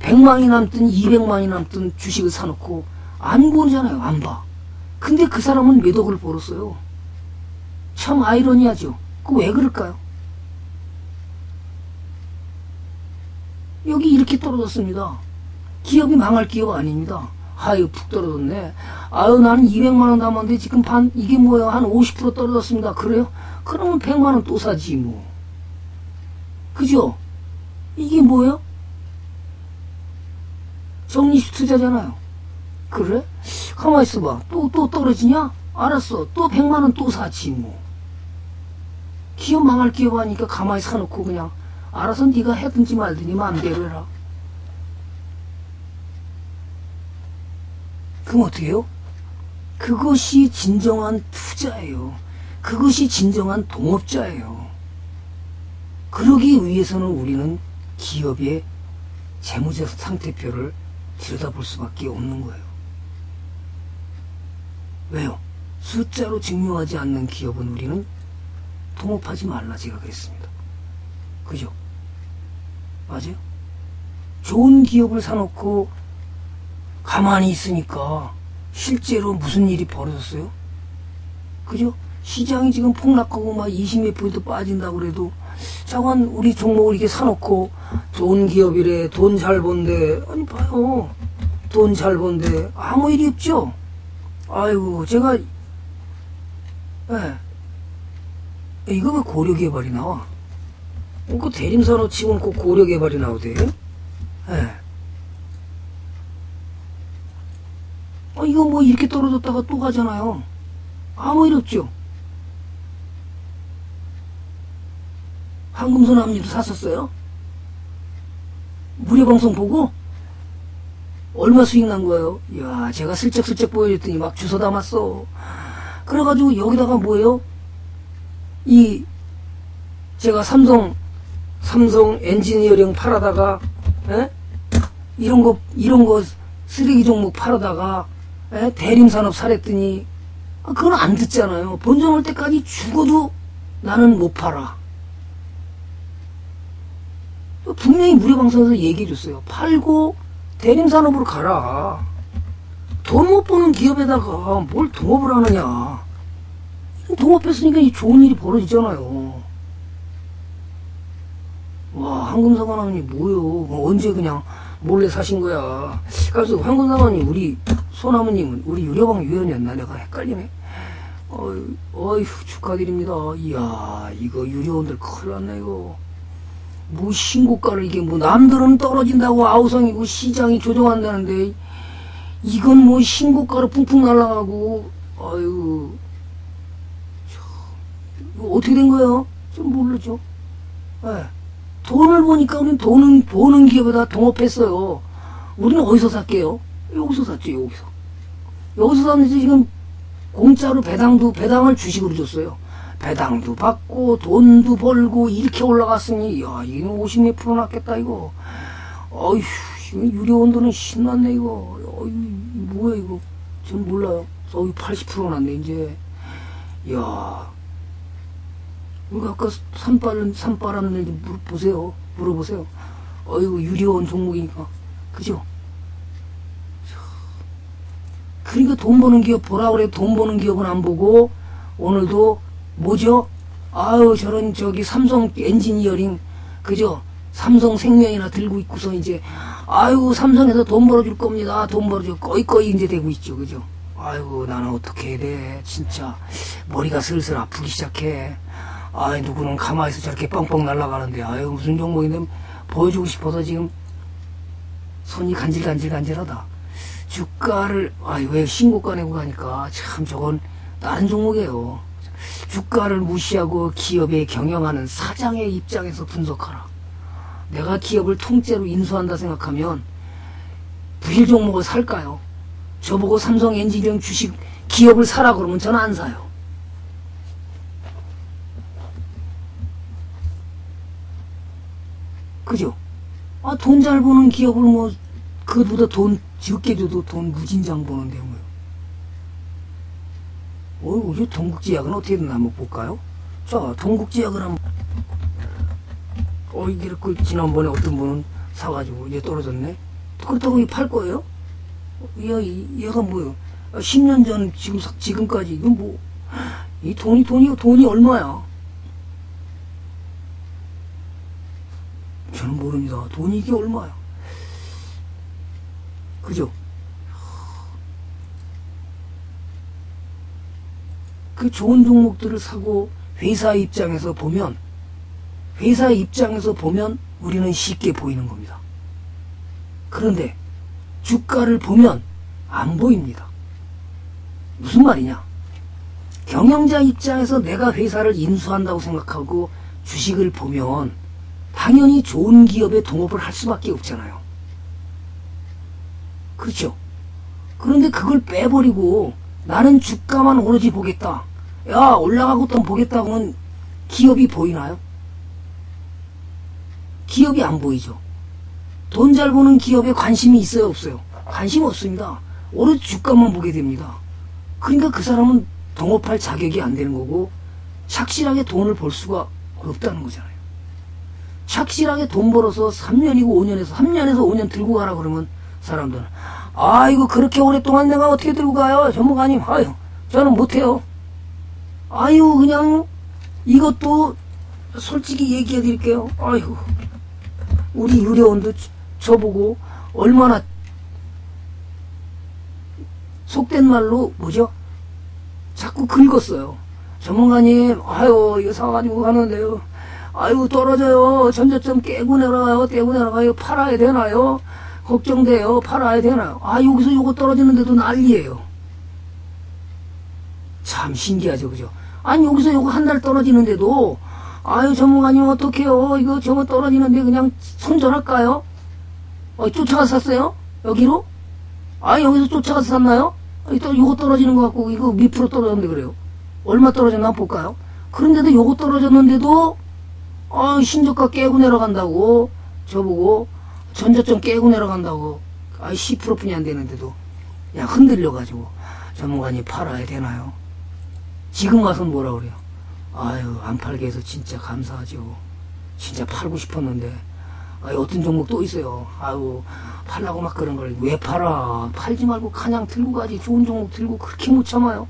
100만이 남든 200만이 남든 주식을 사놓고 안 보잖아요. 안 봐. 근데 그 사람은 몇 억을 벌었어요. 참 아이러니하죠. 그 왜 그럴까요? 여기 이렇게 떨어졌습니다. 기업이 망할 기업 아닙니다. 아유 푹 떨어졌네. 아유 나는 200만 원 남았는데 지금 반 이게 뭐야 한 50% 떨어졌습니다. 그래요? 그러면 100만 원 또 사지 뭐. 그죠? 이게 뭐예요? 적립식 투자잖아요. 그래? 가만히 있어봐. 또, 또 떨어지냐? 알았어. 또 100만원 또 사지, 뭐. 기업 망할 기업 하니까 가만히 사놓고 그냥, 알아서 네가 해든지 말든지 마음대로 해라. 그럼 어떻게 해요? 그것이 진정한 투자예요. 그것이 진정한 동업자예요. 그러기 위해서는 우리는 기업의 재무제 상태표를 들여다볼 수밖에 없는 거예요. 왜요? 숫자로 증명하지 않는 기업은 우리는 동업하지 말라 제가 그랬습니다. 그죠? 맞아요? 좋은 기업을 사놓고 가만히 있으니까 실제로 무슨 일이 벌어졌어요? 그죠? 시장이 지금 폭락하고 막 20몇 포인트 빠진다고 그래도 자관 우리 종목을 이렇게 사놓고 좋은 기업이래 돈 잘 번데. 아니 봐요. 돈 잘 번데. 아무 일이 없죠? 아이고 제가 예. 이거 왜 고려개발이 나와? 어, 그 대림산업 치고는 꼭 고려개발이 나오대. 예. 어, 이거 뭐 이렇게 떨어졌다가 또 가잖아요. 아무 일 없죠 황금소나무도 샀었어요? 무료 방송 보고? 얼마 수익 난 거예요? 이야, 제가 슬쩍슬쩍 보여줬더니 막 주워 담았어. 그래가지고 여기다가 뭐예요? 이, 제가 삼성, 삼성 엔지니어링 팔아다가, 에? 이런 거, 이런 거 쓰레기 종목 팔아다가, 에? 대림산업 사랬더니 아, 그건 안 듣잖아요. 본전 올 때까지 죽어도 나는 못 팔아. 분명히 무료방송에서 얘기해줬어요. 팔고 대림산업으로 가라. 돈 못 버는 기업에다가 뭘 동업을 하느냐. 동업했으니까 이 좋은 일이 벌어지잖아요. 와, 황금사관왕님 뭐요? 뭐 언제 그냥 몰래 사신 거야. 그래서 황금사관님, 우리 소나무님은 우리 유려방 유연이었나? 내가 헷갈리네. 어이, 어휴, 축하드립니다. 이야, 이거 유료원들 큰일 났네, 이거. 뭐 신고가를 이게 뭐 남들은 떨어진다고 아우성이고 시장이 조정한다는데 이건 뭐 신고가로 풍풍 날아가고 아유 어떻게 된 거예요? 좀 모르죠. 예. 돈을 보니까 우리는 돈은 버는 기업에다 동업했어요. 우리는 어디서 샀게요? 여기서 샀죠, 여기서. 여기서 샀는데 지금 공짜로 배당도, 배당을 주식으로 줬어요. 배당도 받고, 돈도 벌고, 이렇게 올라갔으니, 야, 이거 50몇 프로 났겠다, 이거. 어휴, 유료원도는 신났네, 이거. 어휴, 뭐야, 이거. 전 몰라요. 어휴, 80% 났네, 이제. 야 우리 아까 산바람, 산바람 낼 물어보세요. 물어보세요. 어이구, 유리원 종목이니까. 그죠? 그러니까 돈 버는 기업 보라 그래. 돈 버는 기업은 안 보고, 오늘도 뭐죠? 아유, 저런 저기 삼성 엔지니어링, 그죠? 삼성 생명이나 들고 있고서 이제, 아유, 삼성에서 돈 벌어줄 겁니다. 돈 벌어줄 꺼이꺼이 이제 되고 있죠. 그죠? 아이고, 나는 어떻게 해야 돼. 진짜. 머리가 슬슬 아프기 시작해. 아이 누구는 가만히서 저렇게 뻥뻥 날아가는데 아유 무슨 종목인데 보여주고 싶어서 지금 손이 간질간질간질하다. 주가를 아이 왜 신고가 내고 가니까 참 저건 다른 종목이에요. 주가를 무시하고 기업에 경영하는 사장의 입장에서 분석하라. 내가 기업을 통째로 인수한다 생각하면 부실 종목을 살까요? 저보고 삼성 엔지니어링 주식 기업을 사라 그러면 저는 안 사요. 그죠? 아, 돈 잘 버는 기업을 뭐, 그보다 돈 적게 줘도 돈 무진장 버는데 뭐요. 어, 이제 동국제약은 어떻게 됐나 한번 볼까요? 자, 동국제약을 한번, 어, 이게 그, 지난번에 어떤 분은 사가지고 이제 떨어졌네? 그렇다고 이팔 거예요? 얘, 얘가 뭐요? 10년 전, 지금, 지금까지, 이건 뭐, 이 돈이, 돈이, 돈이 얼마야? 저는 모릅니다. 돈이 이게 얼마야? 그죠? 그 좋은 종목들을 사고 회사 입장에서 보면 회사 입장에서 보면 우리는 쉽게 보이는 겁니다. 그런데 주가를 보면 안 보입니다. 무슨 말이냐? 경영자 입장에서 내가 회사를 인수한다고 생각하고 주식을 보면 당연히 좋은 기업에 동업을 할 수밖에 없잖아요. 그렇죠? 그런데 그걸 빼버리고 나는 주가만 오로지 보겠다. 야, 올라가고 또 보겠다고는 기업이 보이나요? 기업이 안 보이죠. 돈 잘 버는 기업에 관심이 있어요, 없어요? 관심 없습니다. 오로지 주가만 보게 됩니다. 그러니까 그 사람은 동업할 자격이 안 되는 거고, 착실하게 돈을 벌 수가 없다는 거잖아요. 착실하게 돈 벌어서 3년이고 5년에서 3년에서 5년 들고 가라 그러면 사람들은 아 이거 그렇게 오랫동안 내가 어떻게 들고 가요 전문가님 아유 저는 못해요 아유 그냥 이것도 솔직히 얘기해 드릴게요 아유 우리 유료원도 저보고 얼마나 속된 말로 뭐죠 자꾸 긁었어요 전문가님 아유 이거 사가지고 가는데요 아유 떨어져요. 전저점 깨고 내려가요. 깨고 내려가요. 팔아야 되나요? 걱정돼요. 팔아야 되나요? 아 여기서 요거 떨어지는데도 난리예요. 참 신기하죠, 그죠? 아니 여기서 요거 한 달 떨어지는데도 아유 전문가님 어떡해요? 이거 저거 떨어지는데 그냥 손절할까요? 어, 쫓아가서 샀어요? 여기로? 아 여기서 쫓아가서 샀나요? 아, 또 요거 떨어지는 것 같고 이거 몇 프로 떨어졌는데 그래요? 얼마 떨어졌나 볼까요? 그런데도 요거 떨어졌는데도 아, 신저가 깨고 내려간다고. 저보고 전저점 깨고 내려간다고. 아, 10%뿐이 안 되는데도. 그냥 흔들려가지고 전문가님 팔아야 되나요? 지금 와서는 뭐라 그래요? 아유 안 팔게 해서 진짜 감사하죠. 진짜 팔고 싶었는데 아유 어떤 종목 또 있어요. 아유 팔라고 막 그런 걸 왜 팔아? 팔지 말고 그냥 들고 가지. 좋은 종목 들고 그렇게 못 참아요.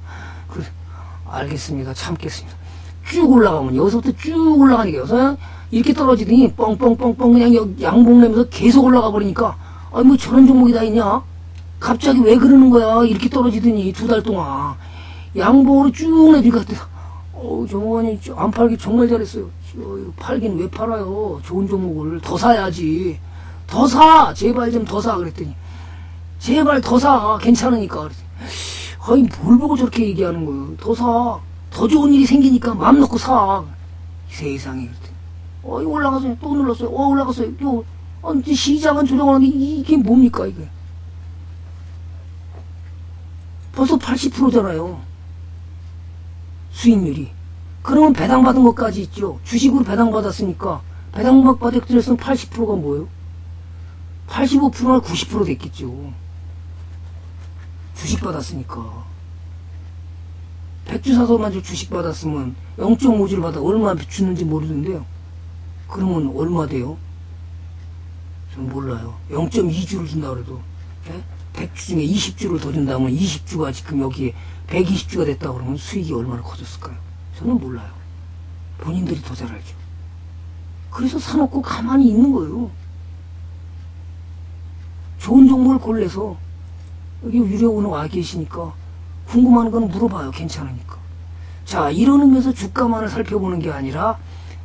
그 알겠습니다. 참겠습니다. 쭉 올라가면 여기서부터 쭉 올라가니까 여기서 이렇게 떨어지더니 뻥뻥뻥뻥 그냥 여- 양봉 내면서 계속 올라가 버리니까 아니 뭐 저런 종목이 다 있냐? 갑자기 왜 그러는 거야? 이렇게 떨어지더니 두 달 동안 양봉으로 쭉 내니까 어 정원이 안 팔기 정말 잘했어요. 저, 이거 팔긴 왜 팔아요? 좋은 종목을 더 사야지. 더 사! 제발 좀 더 사! 그랬더니 제발 더 사! 괜찮으니까 그랬더니 아니 뭘 보고 저렇게 얘기하는 거예요? 더 사! 더 좋은 일이 생기니까 마음 놓고 사! 세상에 그랬더니 어 이거 올라가서요 또 눌렀어요 어 올라갔어요 또 어, 이제 시장은 조정하는데 이게 뭡니까 이게 벌써 80%잖아요 수익률이 그러면 배당받은 것까지 있죠 주식으로 배당받았으니까 배당받았으면 80%가 뭐예요? 85%나 90% 됐겠죠 주식 받았으니까 백주 사서만 주식 받았으면 0.5주를 받아 얼마 주는지 모르는데요 그러면 얼마 돼요? 전 몰라요. 0.2주를 준다 그래도 예? 100주 중에 20주를 더 준다면 20주가 지금 여기에 120주가 됐다 그러면 수익이 얼마나 커졌을까요? 저는 몰라요. 본인들이 더 잘 알죠. 그래서 사놓고 가만히 있는 거예요. 좋은 종목을 골라서 여기 유료원에 와 계시니까 궁금한 건 물어봐요. 괜찮으니까. 자, 이런 의미에서 주가만을 살펴보는 게 아니라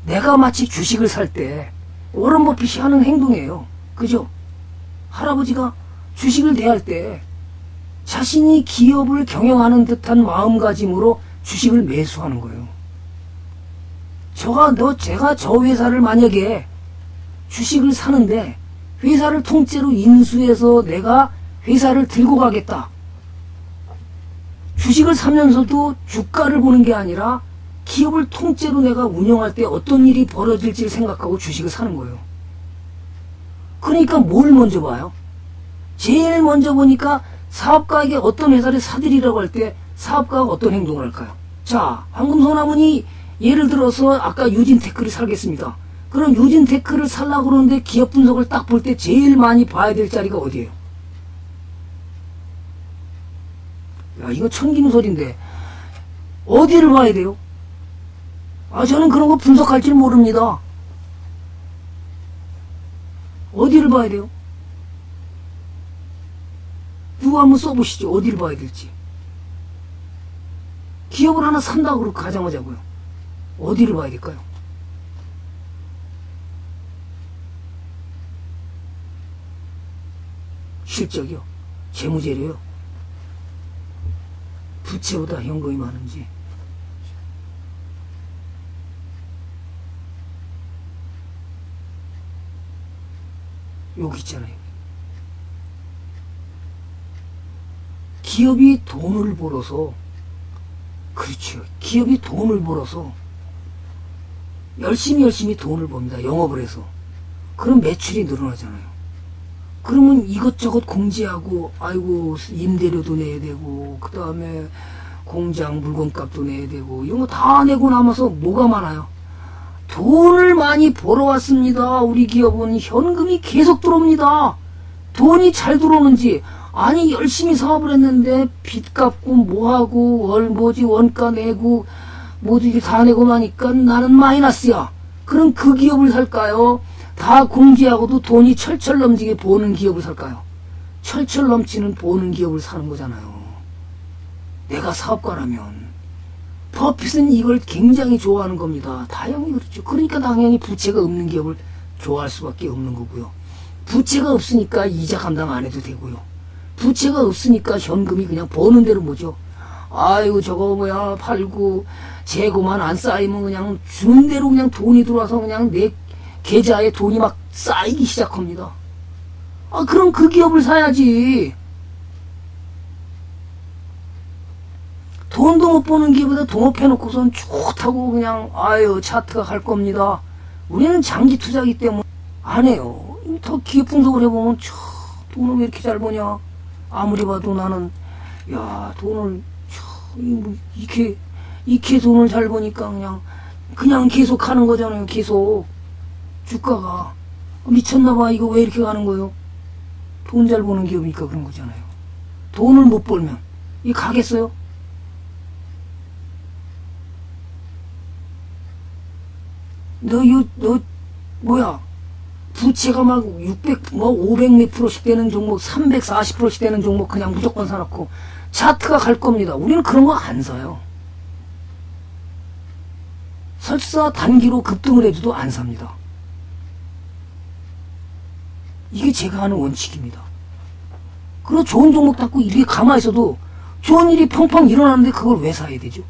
내가 마치 주식을 살 때 워런 버핏이 하는 행동이에요. 그죠? 할아버지가 주식을 대할 때 자신이 기업을 경영하는 듯한 마음가짐으로 주식을 매수하는 거예요. 저가 너 제가 저 회사를 만약에 주식을 사는데 회사를 통째로 인수해서 내가 회사를 들고 가겠다. 주식을 사면서도 주가를 보는 게 아니라 기업을 통째로 내가 운영할 때 어떤 일이 벌어질지를 생각하고 주식을 사는 거예요. 그러니까 뭘 먼저 봐요? 제일 먼저 보니까 사업가에게 어떤 회사를 사들이라고 할 때 사업가가 어떤 행동을 할까요? 자, 황금소나무니 예를 들어서 아까 유진테크를 살겠습니다. 그럼 유진테크를 살라고 그러는데 기업 분석을 딱 볼 때 제일 많이 봐야 될 자리가 어디예요? 야, 이거 천기누 소리인데 어디를 봐야 돼요? 아, 저는 그런 거 분석할 줄 모릅니다. 어디를 봐야 돼요? 누구 한번 써보시죠. 어디를 봐야 될지. 기업을 하나 산다고 가정하자고요. 어디를 봐야 될까요? 실적이요. 재무제료요. 부채보다 현금이 많은지. 여기 있잖아요. 기업이 돈을 벌어서 그렇죠. 기업이 돈을 벌어서 열심히 열심히 돈을 법니다. 영업을 해서. 그럼 매출이 늘어나잖아요. 그러면 이것저것 공제하고 아이고 임대료도 내야 되고 그 다음에 공장 물건값도 내야 되고 이런 거 다 내고 남아서 뭐가 많아요? 돈을 많이 벌어왔습니다. 우리 기업은 현금이 계속 들어옵니다. 돈이 잘 들어오는지 아니 열심히 사업을 했는데 빚 갚고 뭐하고 월 뭐지 원가 내고 이게 다 내고 나니까 나는 마이너스야. 그럼 그 기업을 살까요? 다 공제하고도 돈이 철철 넘치게 버는 기업을 살까요? 철철 넘치는 버는 기업을 사는 거잖아요. 내가 사업가라면 버핏은 이걸 굉장히 좋아하는 겁니다. 당연히 그렇죠. 그러니까 당연히 부채가 없는 기업을 좋아할 수밖에 없는 거고요. 부채가 없으니까 이자 감당 안 해도 되고요. 부채가 없으니까 현금이 그냥 버는 대로 뭐죠. 아이고 저거 뭐야 팔고 재고만 안 쌓이면 그냥 주는 대로 그냥 돈이 들어와서 그냥 내 계좌에 돈이 막 쌓이기 시작합니다. 아 그럼 그 기업을 사야지. 돈도 못 버는 기업에다 동업해놓고선 좋다고 그냥 아유 차트가 갈 겁니다. 우리는 장기 투자기 때문에 안 해요. 더 기업 분석을 해보면 저 돈을 왜 이렇게 잘 버냐? 아무리 봐도 나는 야 돈을 뭐, 이렇게 이렇게 돈을 잘 버니까 그냥 그냥 계속 하는 거잖아요. 계속 주가가 미쳤나봐. 이거 왜 이렇게 가는 거예요? 돈 잘 버는 기업이니까 그런 거잖아요. 돈을 못 벌면 이 가겠어요? 너, 요, 너, 뭐야. 부채가 막 600, 뭐 500몇 프로씩 되는 종목, 340 프로씩 되는 종목 그냥 무조건 사놓고 차트가 갈 겁니다. 우리는 그런 거 안 사요. 설사 단기로 급등을 해줘도 안 삽니다. 이게 제가 하는 원칙입니다. 그리고 좋은 종목 갖고 이렇게 가만히 있어도 좋은 일이 펑펑 일어나는데 그걸 왜 사야 되죠?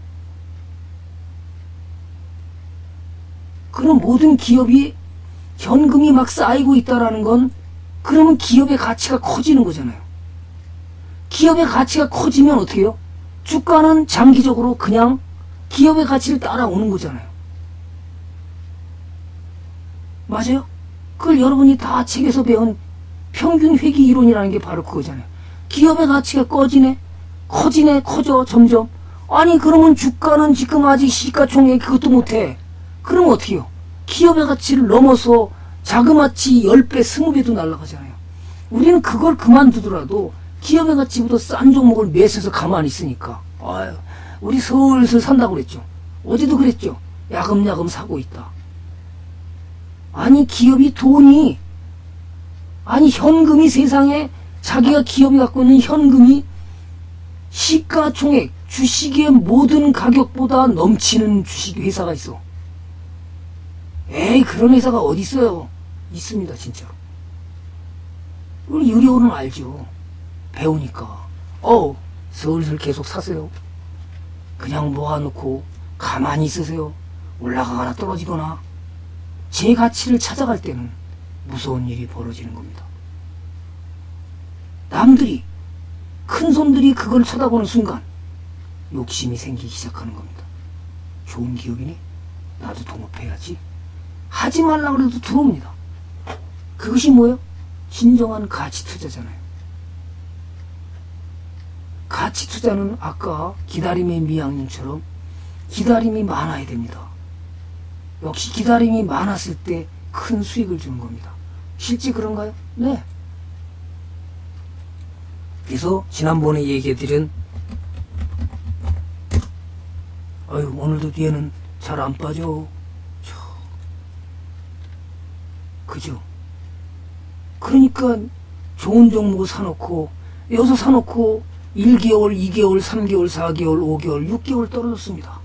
그럼 모든 기업이 현금이 막 쌓이고 있다라는 건 그러면 기업의 가치가 커지는 거잖아요. 기업의 가치가 커지면 어떻게 해요? 주가는 장기적으로 그냥 기업의 가치를 따라오는 거잖아요. 맞아요? 그걸 여러분이 다 책에서 배운 평균 회귀 이론이라는 게 바로 그거잖아요. 기업의 가치가 꺼지네, 커지네, 커져, 점점. 아니, 그러면 주가는 지금 아직 시가총액 그것도 못해. 그럼 어떻게 해요? 기업의 가치를 넘어서 자그마치 10배, 20배도 날아가잖아요. 우리는 그걸 그만두더라도 기업의 가치보다 싼 종목을 매수해서 가만히 있으니까. 아유, 우리 슬슬 산다고 그랬죠. 어제도 그랬죠. 야금야금 사고 있다. 아니, 기업이 돈이, 아니, 현금이 세상에 자기가 기업이 갖고 있는 현금이 시가총액, 주식의 모든 가격보다 넘치는 주식 회사가 있어. 에이 그런 회사가 어디 있어요? 있습니다 진짜. 우리 유료는 알죠. 배우니까. 어 슬슬 계속 사세요. 그냥 모아놓고 가만히 있으세요. 올라가거나 떨어지거나 제 가치를 찾아갈 때는 무서운 일이 벌어지는 겁니다. 남들이 큰 손들이 그걸 쳐다보는 순간 욕심이 생기기 시작하는 겁니다. 좋은 기업이니 나도 동업해야지. 하지 말라 그래도 들어옵니다. 그것이 뭐예요? 진정한 가치 투자잖아요. 가치 투자는 아까 기다림의 미양님처럼 기다림이 많아야 됩니다. 역시 기다림이 많았을 때 큰 수익을 주는 겁니다. 실제 그런가요? 네. 그래서 지난번에 얘기해드린 아유 오늘도 뒤에는 잘 안 빠져 그죠? 그러니까 좋은 종목을 사놓고 여기서 사놓고 1개월, 2개월, 3개월, 4개월, 5개월, 6개월 떨어졌습니다.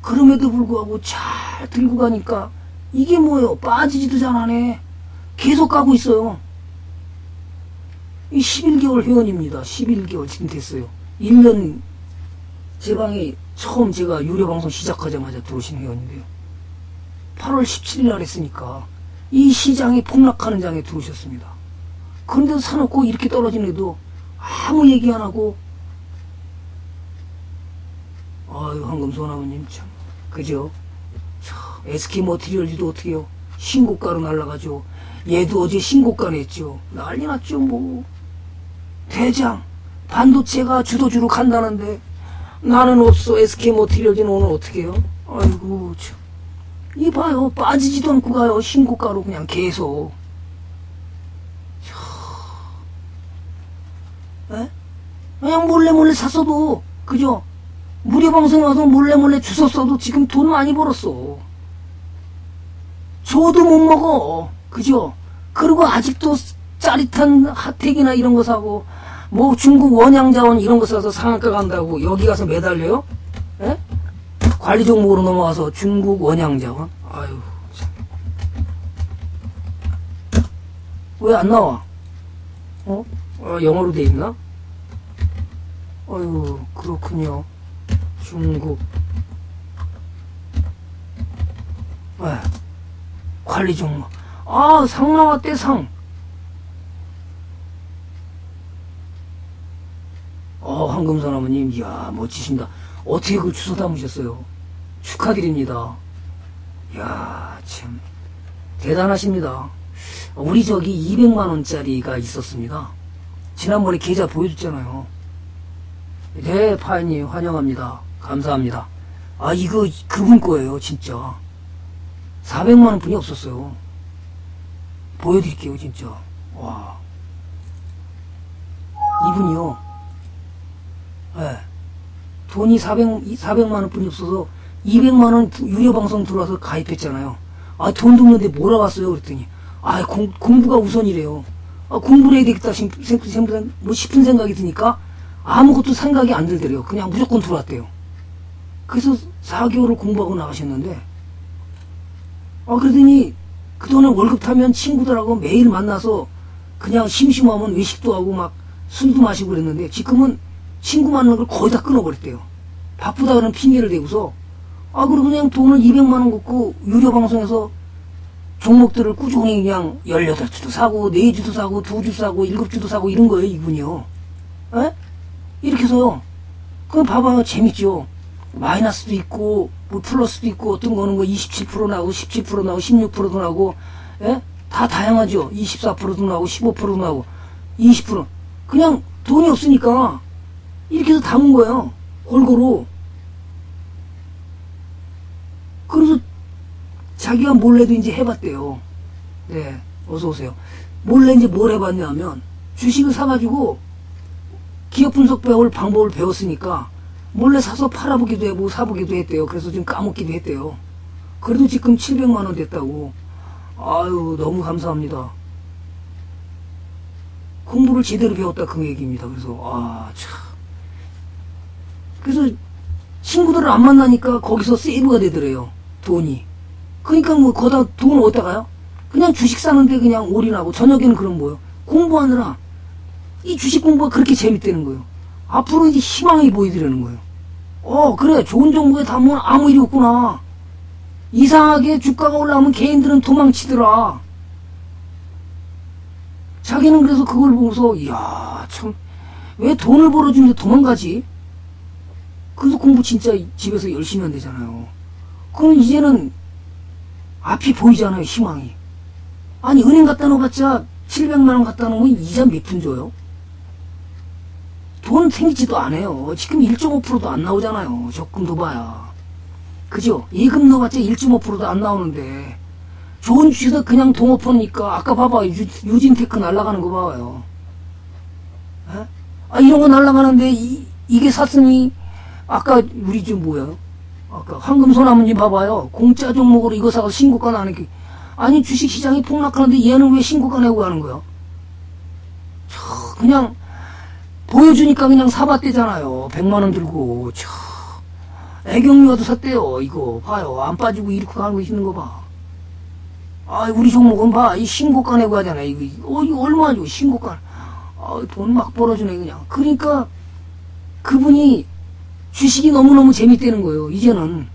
그럼에도 불구하고 잘 들고 가니까 이게 뭐예요? 빠지지도 잘 안해. 계속 가고 있어요. 이 11개월 회원입니다. 11개월 지금 됐어요. 1년 제 방에 처음 제가 유료 방송 시작하자마자 들어오신 회원인데요. 8월 17일 날 했으니까 이 시장이 폭락하는 장에 들어오셨습니다. 그런데도 사놓고 이렇게 떨어지는데도 아무 얘기 안 하고 아유 황금손 아버님 참 그죠? 참, SK 머티리얼즈도 어떻게 해요? 신고가로 날라가죠. 얘도 어제 신고가 냈죠. 난리 났죠 뭐. 대장 반도체가 주도주로 간다는데 나는 없어 SK 머티리얼즈는 오늘 어떻게 해요? 아이고 참. 이봐요. 빠지지도 않고 가요. 신고가로 그냥 계속. 에? 그냥 몰래 몰래 샀어도. 그죠? 무료 방송 와서 몰래 몰래 주웠어도 지금 돈 많이 벌었어. 저도 못 먹어. 그죠? 그리고 아직도 짜릿한 핫택이나 이런 거 사고 뭐 중국 원양자원 이런 거 사서 상한가 간다고 여기 가서 매달려요? 에? 관리 종목으로 넘어가서 중국 원양자원. 아유, 왜 안 나와? 어? 어? 영어로 돼 있나? 아유, 그렇군요. 중국. 왜? 관리 종목. 아, 상 나왔대, 상. 어, 황금선 어머님, 이야, 멋지신다. 어떻게 그걸 주워 담으셨어요? 축하드립니다. 야 참, 대단하십니다. 우리 저기 200만원짜리가 있었습니다. 지난번에 계좌 보여줬잖아요. 네, 파이님 환영합니다. 감사합니다. 아, 이거 그분 거예요, 진짜. 400만원 분이 없었어요. 보여드릴게요, 진짜. 와. 이분이요. 예. 돈이 400, 400만원 분이 없어서 200만원 유료 방송 들어와서 가입했잖아요. 아, 돈도 없는데 뭐라 왔어요? 그랬더니. 아, 공, 공부가 우선이래요. 아, 공부를 해야 되겠다 싶, 생, 생, 뭐 싶은 생각이 드니까 아무것도 생각이 안 들더래요. 그냥 무조건 들어왔대요. 그래서 4개월을 공부하고 나가셨는데, 아, 그러더니 그동안에 월급 타면 친구들하고 매일 만나서 그냥 심심하면 외식도 하고 막 술도 마시고 그랬는데 지금은 친구 만나는 걸 거의 다 끊어버렸대요. 바쁘다 그런 핑계를 대고서 아, 그리고 그냥 돈을 200만 원 걷고 유료 방송에서 종목들을 꾸준히 그냥 18주도 사고, 4주도 사고, 2주 사고, 7주도 사고 이런 거예요, 이분이요. 에? 이렇게 해서요. 그럼 봐봐요. 재밌죠? 마이너스도 있고, 뭐 플러스도 있고, 어떤 거는 뭐 27% 나오고, 17% 나오고, 16%도 나오고, 예? 다 다양하죠? 24%도 나오고, 15%도 나오고, 20%. 그냥 돈이 없으니까, 이렇게 해서 담은 거예요. 골고루. 그래서 자기가 몰래도 이제 해봤대요. 네, 어서오세요. 몰래 이제 뭘 해봤냐 하면, 주식을 사가지고, 기업 분석 배울 방법을 배웠으니까, 몰래 사서 팔아보기도 해보고 사보기도 했대요. 그래서 좀 까먹기도 했대요. 그래도 지금 700만원 됐다고. 아유, 너무 감사합니다. 공부를 제대로 배웠다 그 얘기입니다. 그래서, 아, 참. 그래서 친구들을 안 만나니까 거기서 세이브가 되더래요. 돈이. 그러니까 뭐 거다 돈 어디다 가요? 그냥 주식 사는데 그냥 올인하고 저녁에는 그럼 뭐요? 공부하느라 이 주식 공부가 그렇게 재밌다는 거예요. 앞으로 이제 희망이 보이더라는 거예요. 어 그래 좋은 정보에 담으면 아무 일이 없구나. 이상하게 주가가 올라오면 개인들은 도망치더라. 자기는 그래서 그걸 보고서 이야 참 왜 돈을 벌어주는데 도망가지? 그래서 공부 진짜 집에서 열심히 하면 되잖아요. 그럼 이제는 앞이 보이잖아요, 희망이. 아니, 은행 갖다 놓아봤자 700만원 갖다 놓으면 이자 몇 푼 줘요? 돈 생기지도 않아요. 지금 1.5%도 안 나오잖아요. 적금 도 봐야. 그죠? 예금 넣어봤자 1.5%도 안 나오는데. 좋은 주식에다 그냥 동업하니까, 아까 봐봐. 유, 유진테크 날아가는 거 봐요. 에? 아, 이런 거 날아가는데, 이, 이게 샀으니, 아까 우리 좀 뭐야? 아까 황금소나무님 봐봐요. 공짜 종목으로 이거 사고 신고가 나는 게. 아니, 주식 시장이 폭락하는데 얘는 왜 신고가 내고 가는 거야? 저, 그냥, 보여주니까 그냥 사봤대잖아요. 100만원 들고. 저, 애경유아도 샀대요. 이거 봐요. 안 빠지고 이렇게 거 있는 거 봐. 아, 우리 종목은 봐. 이 신고가 내고 하잖아. 이거, 어, 이거 얼마죠? 신고가. 아, 돈 막 벌어주네, 그냥. 그러니까, 그분이 주식이 너무너무 재밌다는 거예요. 이제는.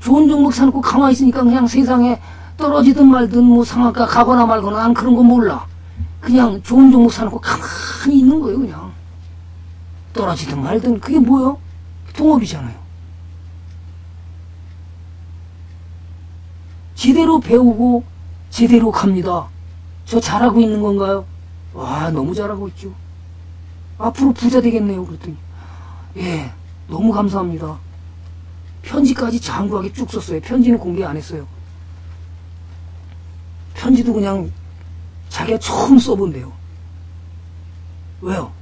좋은 종목 사놓고 가만히 있으니까 그냥 세상에 떨어지든 말든 뭐 상한가 가거나 말거나 난 그런 거 몰라. 그냥 좋은 종목 사놓고 가만히 있는 거예요, 그냥. 떨어지든 말든 그게 뭐요? 동업이잖아요. 제대로 배우고 제대로 갑니다. 저 잘하고 있는 건가요? 와, 너무 잘하고 있죠. 앞으로 부자 되겠네요, 그랬더니. 예, 너무 감사합니다. 편지까지 장구하게 쭉 썼어요. 편지는 공개 안 했어요. 편지도 그냥 자기가 처음 써본대요. 왜요?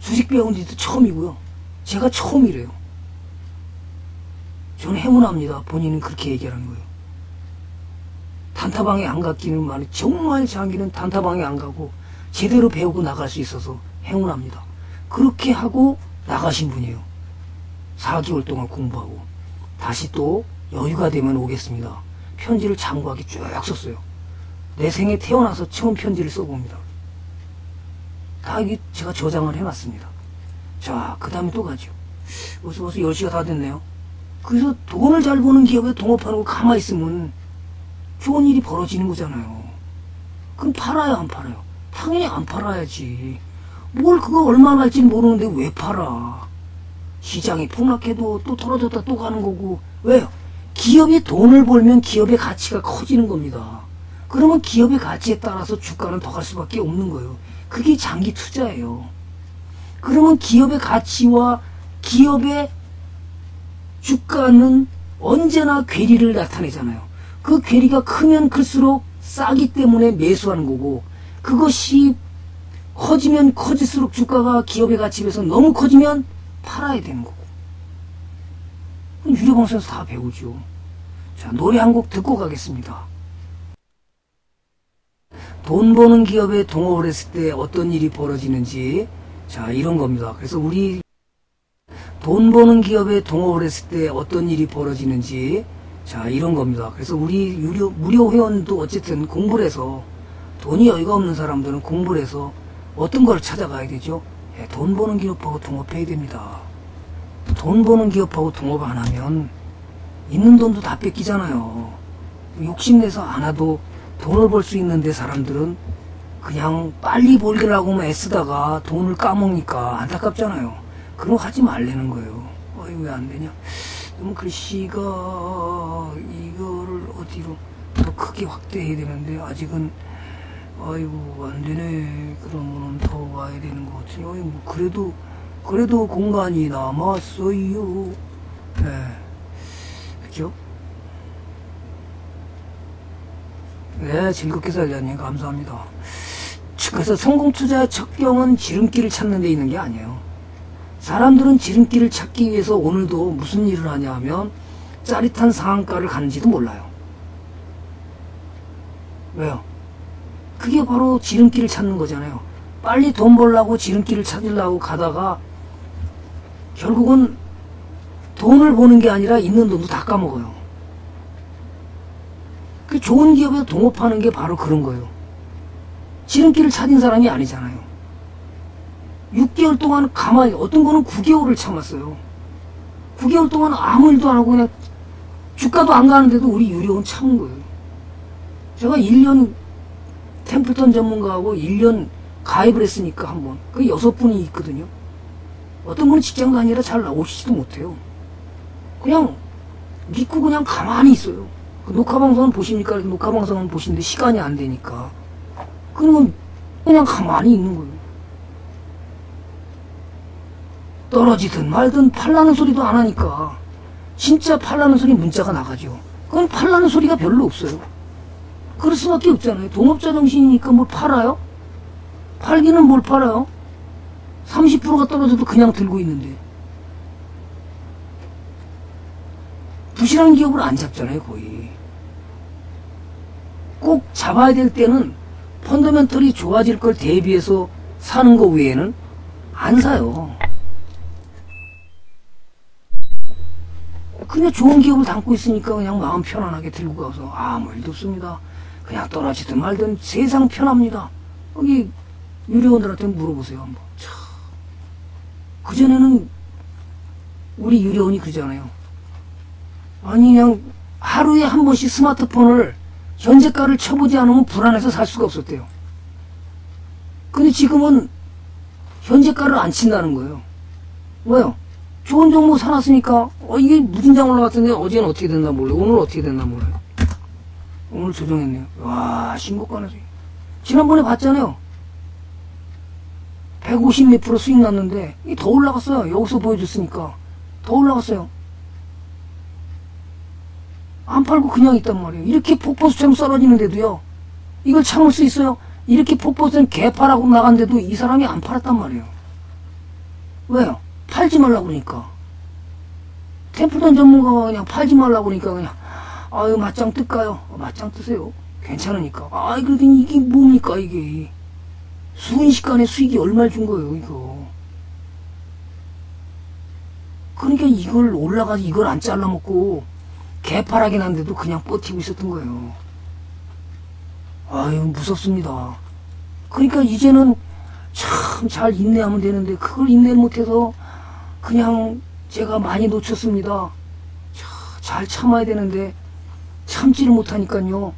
주식 배운 지도 처음이고요. 제가 처음이래요. 저는 행운합니다. 본인은 그렇게 얘기하는 거예요. 단타방에 안 갔기는 말이 정말 자기는 단타방에 안 가고 제대로 배우고 나갈 수 있어서 행운합니다. 그렇게 하고 나가신 분이에요. 4개월 동안 공부하고 다시 또 여유가 되면 오겠습니다. 편지를 장구하게 쭉 썼어요. 내 생에 태어나서 처음 편지를 써봅니다. 다 이게 제가 저장을 해놨습니다. 자, 그 다음에 또 가죠. 벌써 벌써 10시가 다 됐네요. 그래서 돈을 잘 버는 기업에 동업하는 거 가만히 있으면 좋은 일이 벌어지는 거잖아요. 그럼 팔아요, 안 팔아요? 당연히 안 팔아야지. 뭘 그거 얼마나 할지 모르는데 왜 팔아? 시장이 폭락해도 또 떨어졌다 또 가는 거고. 왜요? 기업이 돈을 벌면 기업의 가치가 커지는 겁니다. 그러면 기업의 가치에 따라서 주가는 더 갈 수밖에 없는 거예요. 그게 장기 투자예요. 그러면 기업의 가치와 기업의 주가는 언제나 괴리를 나타내잖아요. 그 괴리가 크면 클수록 싸기 때문에 매수하는 거고 그것이 커지면 커질수록 주가가 기업의 가치에 비해서 너무 커지면 팔아야 되는 거고. 유료방송에서 다 배우죠. 자, 노래 한 곡 듣고 가겠습니다. 돈 버는 기업에 동업을 했을 때 어떤 일이 벌어지는지, 자, 이런 겁니다. 그래서 우리 돈 버는 기업에 동업을 했을 때 어떤 일이 벌어지는지, 자, 이런 겁니다. 그래서 우리 유료, 무료 회원도 어쨌든 공부를 해서 돈이 여유가 없는 사람들은 공부를 해서 어떤 걸 찾아가야 되죠? 예, 돈 버는 기업하고 동업해야 됩니다. 돈 버는 기업하고 동업 안 하면 있는 돈도 다 뺏기잖아요. 욕심내서 안 하도 돈을 벌 수 있는데 사람들은 그냥 빨리 벌기라고만 애쓰다가 돈을 까먹으니까 안타깝잖아요. 그럼 하지 말라는 거예요. 어이, 왜 안 되냐? 그럼 글씨가 이거를 어디로 더 크게 확대해야 되는데 아직은 아이고 안 되네. 그러면은 더 와야 되는 것 같아요. 어이, 뭐 그래도 그래도 공간이 남았어요. 네. 그죠? 네, 즐겁게 살자니 감사합니다. 그래서 성공 투자의 척경은 지름길을 찾는 데 있는 게 아니에요. 사람들은 지름길을 찾기 위해서 오늘도 무슨 일을 하냐 하면 짜릿한 상한가를 가는지도 몰라요. 왜요? 그게 바로 지름길을 찾는 거잖아요. 빨리 돈 벌라고 지름길을 찾으려고 가다가 결국은 돈을 버는 게 아니라 있는 돈도 다 까먹어요. 그 좋은 기업에 동업하는 게 바로 그런 거예요. 지름길을 찾은 사람이 아니잖아요. 6개월 동안 가만히, 어떤 거는 9개월을 참았어요. 9개월 동안 아무 일도 안 하고 그냥 주가도 안 가는데도 우리 유료원 참은 거예요. 제가 1년 템플턴 전문가하고 1년 가입을 했으니까 한 번. 그 여섯 분이 있거든요. 어떤 분은 직장 다니라 잘 나오시지도 못해요. 그냥 믿고 그냥 가만히 있어요. 그 녹화방송은 보십니까? 녹화방송은 보시는데 시간이 안 되니까. 그러면 그냥 가만히 있는 거예요. 떨어지든 말든 팔라는 소리도 안 하니까 진짜 팔라는 소리 문자가 나가죠. 그건 팔라는 소리가 별로 없어요. 그럴 수밖에 없잖아요. 동업자 정신이니까 뭘 팔아요? 팔기는 뭘 팔아요? 30%가 떨어져도 그냥 들고 있는데. 부실한 기업을 안 잡잖아요, 거의. 꼭 잡아야 될 때는 펀더멘털이 좋아질 걸 대비해서 사는 거 외에는 안 사요. 그냥 좋은 기업을 담고 있으니까 그냥 마음 편안하게 들고 가서 아무 일도 없습니다. 그냥 떨어지든 말든 세상 편합니다. 여기 유료원들한테 물어보세요. 한번. 참. 그전에는 우리 유료원이 그러잖아요. 아니 그냥 하루에 한 번씩 스마트폰을 현재가를 쳐보지 않으면 불안해서 살 수가 없었대요. 근데 지금은 현재가를 안 친다는 거예요. 왜요? 좋은 정보 사놨으니까 어 이게 무진장 올라갔던데 어제는 어떻게 됐나 몰라요. 오늘 어떻게 됐나 몰라요. 오늘 조정했네요. 와 신고가네. 지난번에 봤잖아요. 150 몇 프로 수익 났는데 이 더 올라갔어요. 여기서 보여줬으니까 더 올라갔어요. 안 팔고 그냥 있단 말이에요. 이렇게 폭포수처럼 썰어지는데도요. 이걸 참을 수 있어요? 이렇게 폭포수처럼 개파라고 나간데도 이 사람이 안 팔았단 말이에요. 왜요? 팔지 말라고 그러니까. 템플턴 전문가가 그냥 팔지 말라고 그러니까 그냥 아유 맞짱 뜰까요? 어, 맞짱 뜨세요. 괜찮으니까. 아 그래도 이게 뭡니까 이게. 순식간에 수익이 얼마 준 거예요 이거. 그러니까 이걸 올라가서 이걸 안 잘라먹고 개파라긴 한데도 그냥 버티고 있었던 거예요. 아유, 무섭습니다. 그러니까 이제는 참 잘 인내하면 되는데, 그걸 인내를 못해서 그냥 제가 많이 놓쳤습니다. 잘 참아야 되는데, 참지를 못하니까요.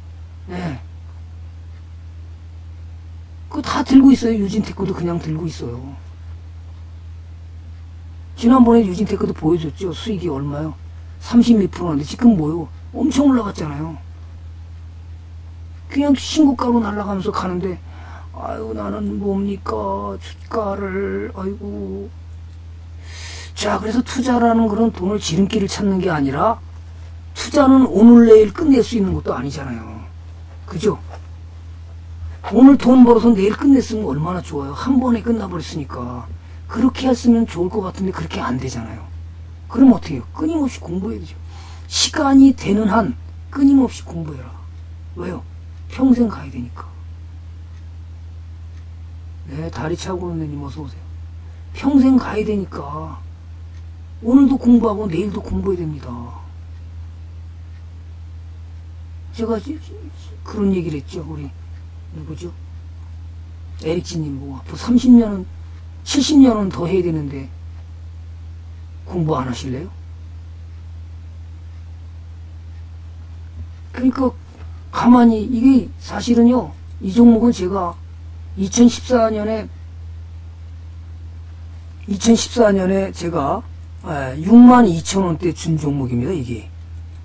네. 그거 다 들고 있어요. 유진테크도 그냥 들고 있어요. 지난번에 유진테크도 보여줬죠. 수익이 얼마요? 30몇 프로인데 지금 뭐요? 엄청 올라갔잖아요. 그냥 신고가로 날아가면서 가는데 아유, 나는 뭡니까? 주가를, 아이고. 자, 그래서 투자라는 그런 돈을 지름길을 찾는 게 아니라, 투자는 오늘 내일 끝낼 수 있는 것도 아니잖아요. 그죠? 오늘 돈 벌어서 내일 끝냈으면 얼마나 좋아요. 한 번에 끝나버렸으니까. 그렇게 했으면 좋을 것 같은데 그렇게 안 되잖아요. 그럼 어떻게 해요? 끊임없이 공부해야 되죠. 시간이 되는 한 끊임없이 공부해라. 왜요? 평생 가야 되니까. 네, 다리 차고 오는 님 어서 오세요. 평생 가야 되니까. 오늘도 공부하고 내일도 공부해야 됩니다. 제가 그런 얘기를 했죠. 우리 누구죠? 에릭지님 보고 앞으로 30년은 70년은 더 해야 되는데 공부 안 하실래요? 그러니까 가만히 이게 사실은요 이 종목은 제가 2014년에 2014년에 제가 6만 2천 원대 준 종목입니다 이게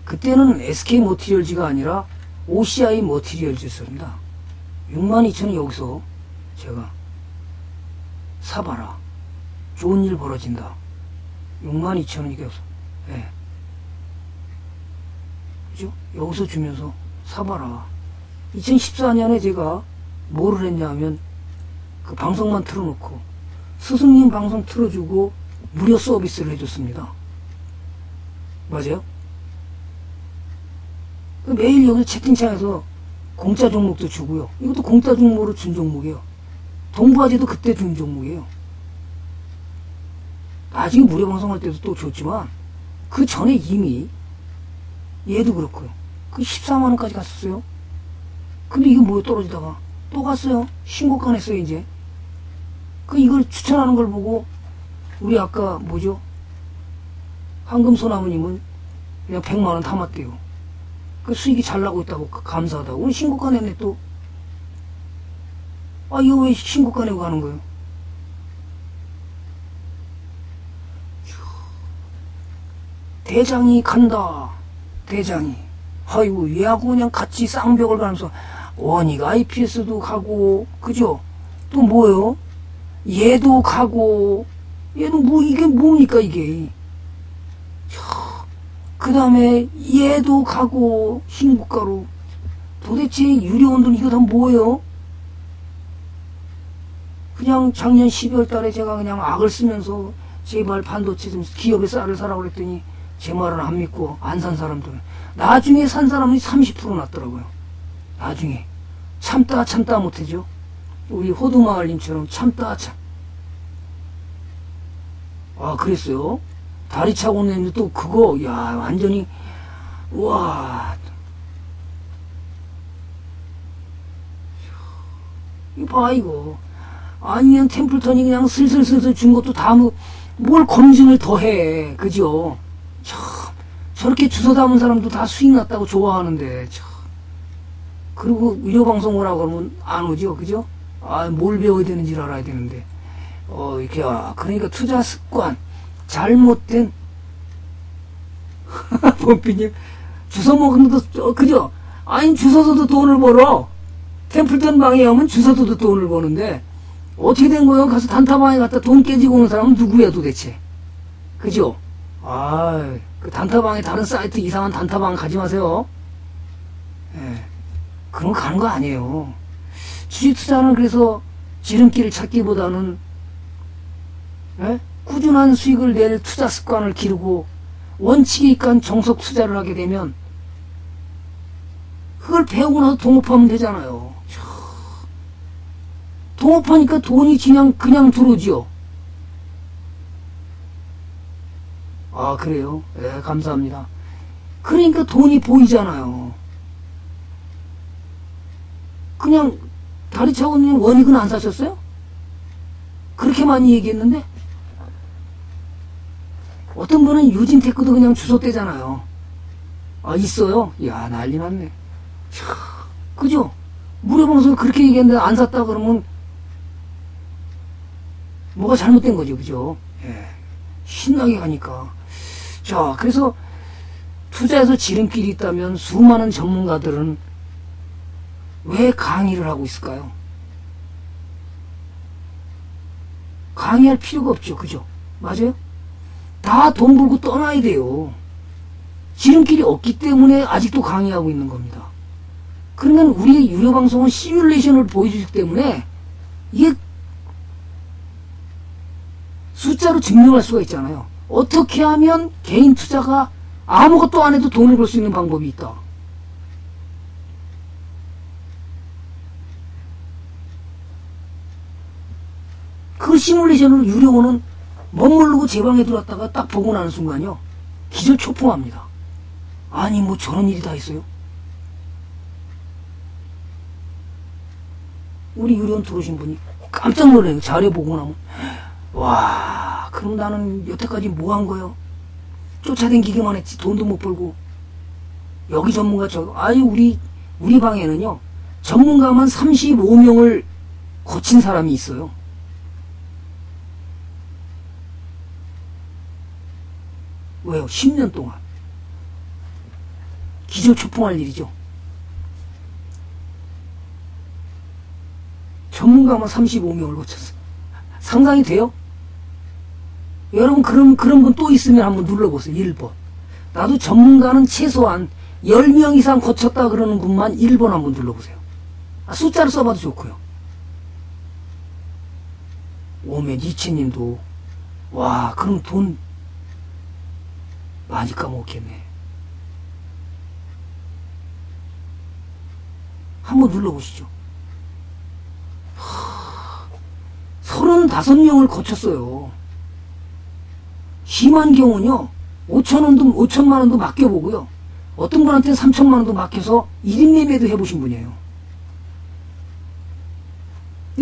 그때는 SK 모티리얼즈가 아니라 OCI 모티리얼즈였습니다 6만 2천 원 여기서 제가 사봐라 좋은 일 벌어진다 6만 2천 원 이겨서 예. 그죠? 여기서 주면서 사봐라 2014년에 제가 뭐를 했냐면 그 방송만 틀어놓고 스승님 방송 틀어주고 무료 서비스를 해줬습니다 맞아요? 그 매일 여기 채팅창에서 공짜 종목도 주고요 이것도 공짜 종목으로 준 종목이에요 동부아지도 그때 준 종목이에요 나중에 무료 방송할 때도 또 줬지만 그 전에 이미 얘도 그렇고요. 그 14만원까지 갔었어요. 근데 이게 뭐에 떨어지다가 또 갔어요. 신고가 냈어요, 이제. 그 이걸 추천하는 걸 보고 우리 아까 뭐죠? 황금소나무님은 그냥 100만원 담았대요. 그 수익이 잘 나고 있다고 감사하다고. 오늘 신고가 냈네 또. 아, 이거 왜 신고가 내고 가는 거예요? 대장이 간다. 대장이. 아이고, 얘하고 그냥 같이 쌍벽을 가면서, 원이가 IPS도 가고, 그죠? 또 뭐요? 얘도 가고, 얘도 뭐, 이게 뭡니까, 이게. 그 다음에 얘도 가고, 신고가로. 도대체 돈 이거 다 뭐예요? 그냥 작년 12월 달에 제가 그냥 악을 쓰면서 제발 반도체 좀 기업에 쌀을 사라고 그랬더니 제 말은 안 믿고 안 산 사람들은 나중에 산 사람이 30% 났더라고요. 나중에 참다 참다 못하죠. 우리 호두마을님처럼 참다 참. 아 그랬어요. 다리 차고 있는데 또 그거 야 완전히 와 이거 봐 이거 아니면 템플턴이 그냥 슬슬슬슬 준 것도 다뭘 뭐, 검증을 더 해 그죠 참, 저렇게 주소 담은 사람도 다 수익 났다고 좋아하는데, 참. 그리고 의료 방송을 하고 그러면 안 오죠, 그죠? 아, 뭘 배워야 되는지 를 알아야 되는데. 어, 이렇게, 아, 그러니까 투자 습관, 잘못된, 범피님, 주소 먹는 것도, 어, 그죠? 아니, 주소서도 돈을 벌어. 템플턴 방에 가면 주소서도 돈을 버는데, 어떻게 된 거예요? 가서 단타방에 갔다 돈 깨지고 오는 사람은 누구야 도대체? 그죠? 아, 그 단타방에 다른 사이트 이상한 단타방 가지 마세요. 예. 그런 거 가는 거 아니에요. 주식 투자는 그래서 지름길을 찾기보다는 예? 꾸준한 수익을 낼 투자 습관을 기르고 원칙에 입간 정석 투자를 하게 되면 그걸 배우고 나서 동업하면 되잖아요. 동업하니까 돈이 그냥 그냥 들어오지요. 아, 그래요? 네, 감사합니다. 그러니까 돈이 보이잖아요. 그냥 다리 차고 있는 원익은 안 사셨어요? 그렇게 많이 얘기했는데? 어떤 분은 유진테크도 그냥 주소대잖아요. 아, 있어요? 야, 난리 났네. 차, 그죠? 무료방송에 그렇게 얘기했는데 안 샀다 그러면 뭐가 잘못된 거죠, 그죠? 예. 신나게 가니까. 자, 그래서 투자에서 지름길이 있다면 수많은 전문가들은 왜 강의를 하고 있을까요? 강의할 필요가 없죠. 그죠? 맞아요? 다 돈 벌고 떠나야 돼요. 지름길이 없기 때문에 아직도 강의하고 있는 겁니다. 그러면 우리의 유료 방송은 시뮬레이션을 보여주기 때문에 이게 숫자로 증명할 수가 있잖아요. 어떻게 하면 개인 투자가 아무것도 안 해도 돈을 벌 수 있는 방법이 있다. 그 시뮬레이션으로 유료원은 멋모르고 제 방에 들어왔다가 딱 보고 나는 순간요. 기절 초풍합니다. 아니 뭐 저런 일이 다 있어요? 우리 유료원 들어오신 분이 깜짝 놀래요. 자료 보고 나면. 와, 그럼 나는 여태까지 뭐 한 거요? 쫓아다니기만 했지. 돈도 못 벌고. 여기 전문가 저, 아니, 우리, 우리 방에는요. 전문가만 35명을 거친 사람이 있어요. 왜요? 10년 동안. 기절초풍할 일이죠. 전문가만 35명을 거쳤어. 상상이 돼요? 여러분, 그런, 그런 분 또 있으면 한번 눌러보세요. 1번. 나도 전문가는 최소한 10명 이상 거쳤다 그러는 분만 1번 한번 눌러보세요. 아, 숫자를 써봐도 좋고요. 오면 이치님도, 와, 그럼 돈 많이 까먹겠네. 한번 눌러보시죠. 서른다섯 명을 거쳤어요. 심한 경우는요, 5천 원도, 5천만 원도 맡겨보고요. 어떤 분한테는 3천만 원도 맡겨서 1인 매매도 해보신 분이에요.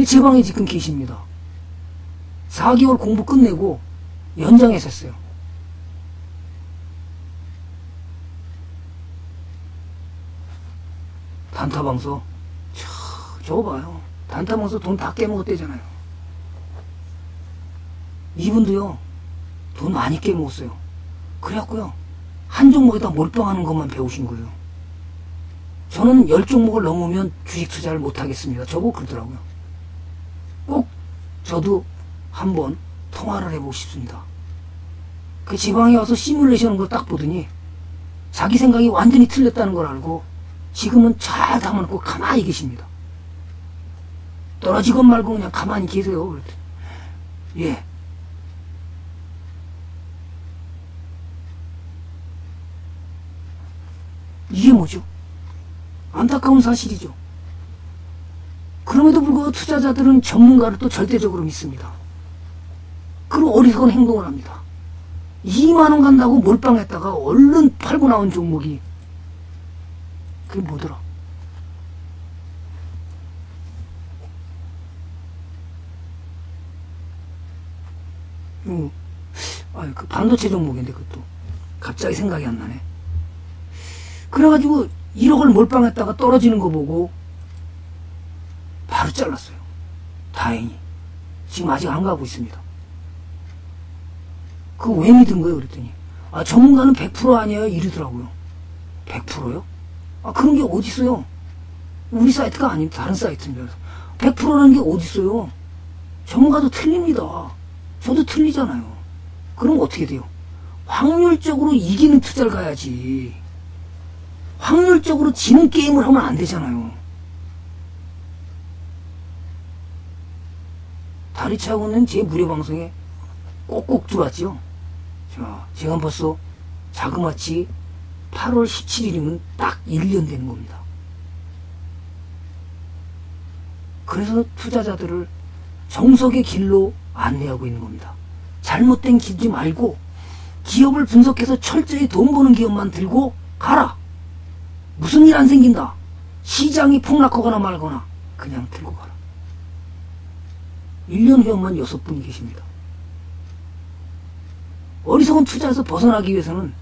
제 방에 지금 계십니다. 4개월 공부 끝내고 연장했었어요. 단타방서. 차, 저거 봐요. 단타방서 돈다 깨먹었대잖아요. 이분도요, 돈 많이 깨먹었어요. 그래갖고요, 한 종목에다 몰빵하는 것만 배우신 거예요. 저는 열 종목을 넘으면 주식 투자를 못하겠습니다. 저보고 그러더라고요. 꼭 저도 한번 통화를 해보고 싶습니다. 그 지방에 와서 시뮬레이션을 걸딱 보더니 자기 생각이 완전히 틀렸다는 걸 알고 지금은 잘 담아놓고 가만히 계십니다. 떨어지건 말고 그냥 가만히 계세요. 그랬더니. 예. 이게 뭐죠? 안타까운 사실이죠. 그럼에도 불구하고 투자자들은 전문가를 또 절대적으로 믿습니다. 그리고 어리석은 행동을 합니다. 2만원 간다고 몰빵했다가 얼른 팔고 나온 종목이 그게 뭐더라? 음, 아, 그 반도체 종목인데 그것도 갑자기 생각이 안 나네. 그래가지고 1억을 몰빵했다가 떨어지는 거 보고 바로 잘랐어요. 다행히. 지금 아직 안 가고 있습니다. 그거 왜 믿은 거예요? 그랬더니. 아, 전문가는 100% 아니에요? 이러더라고요. 100%요? 아, 그런 게 어딨어요? 우리 사이트가 아닌 다른 사이트인데. 100%라는 게 어딨어요? 전문가도 틀립니다. 저도 틀리잖아요. 그럼 어떻게 돼요? 확률적으로 이기는 투자를 가야지. 확률적으로 지는 게임을 하면 안 되잖아요. 다리 차고는 제 무료 방송에 꼭꼭 들어왔죠. 자, 제가 벌써 자그마치 8월 17일이면 딱 1년 되는 겁니다. 그래서 투자자들을 정석의 길로 안내하고 있는 겁니다. 잘못된 길지 말고 기업을 분석해서 철저히 돈 버는 기업만 들고 가라. 무슨 일 안 생긴다. 시장이 폭락하거나 말거나 그냥 들고 가라. 1년 회원만 6분 계십니다. 어리석은 투자에서 벗어나기 위해서는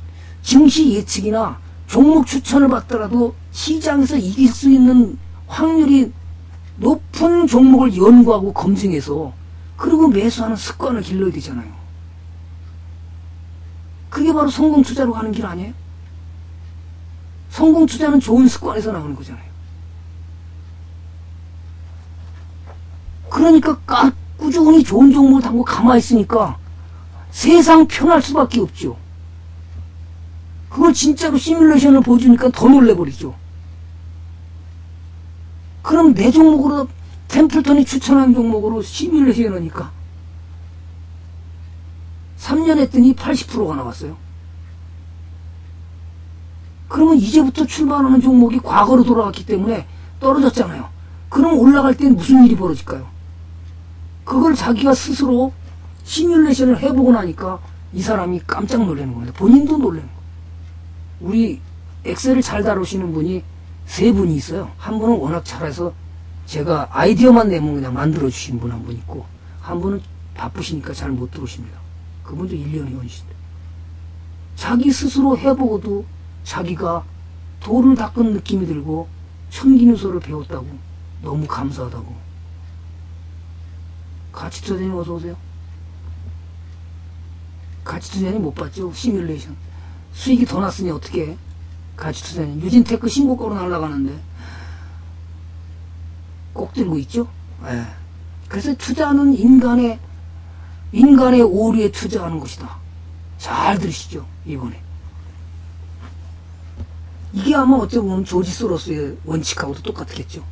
증시 예측이나 종목 추천을 받더라도 시장에서 이길 수 있는 확률이 높은 종목을 연구하고 검증해서 그리고 매수하는 습관을 길러야 되잖아요. 그게 바로 성공 투자로 가는 길 아니에요? 성공 투자는 좋은 습관에서 나오는 거잖아요. 그러니까 꾸준히 좋은 종목을 담고 가만히 있으니까 세상 편할 수밖에 없죠. 그걸 진짜로 시뮬레이션을 보여주니까 더 놀래버리죠. 그럼 내 종목으로 템플턴이 추천한 종목으로 시뮬레이션 하니까 3년 했더니 80%가 나왔어요. 그러면 이제부터 출발하는 종목이 과거로 돌아갔기 때문에 떨어졌잖아요. 그럼 올라갈 땐 무슨 일이 벌어질까요? 그걸 자기가 스스로 시뮬레이션을 해보고 나니까 이 사람이 깜짝 놀라는 겁니다. 본인도 놀라는 거예요. 우리 엑셀을 잘 다루시는 분이 세 분이 있어요. 한 분은 워낙 잘해서 제가 아이디어만 내면 그냥 만들어 주신 분 한 분 있고 한 분은 바쁘시니까 잘 못 들어오십니다. 그분도 1년 회원이신데 자기 스스로 해보고도 자기가 돌을 닦은 느낌이 들고 천기누소를 배웠다고 너무 감사하다고 가치투자님 어서 오세요. 가치투자님 못 봤죠? 시뮬레이션 수익이 더 났으니 어떻게 해? 가치투자님 유진테크 신고가로 날아가는데 꼭 들고 있죠? 예. 그래서 투자는 인간의 인간의 오류에 투자하는 것이다. 잘 들으시죠? 이번에. 이게 아마 어찌 보면 조지 소로스의 원칙하고도 똑같겠죠.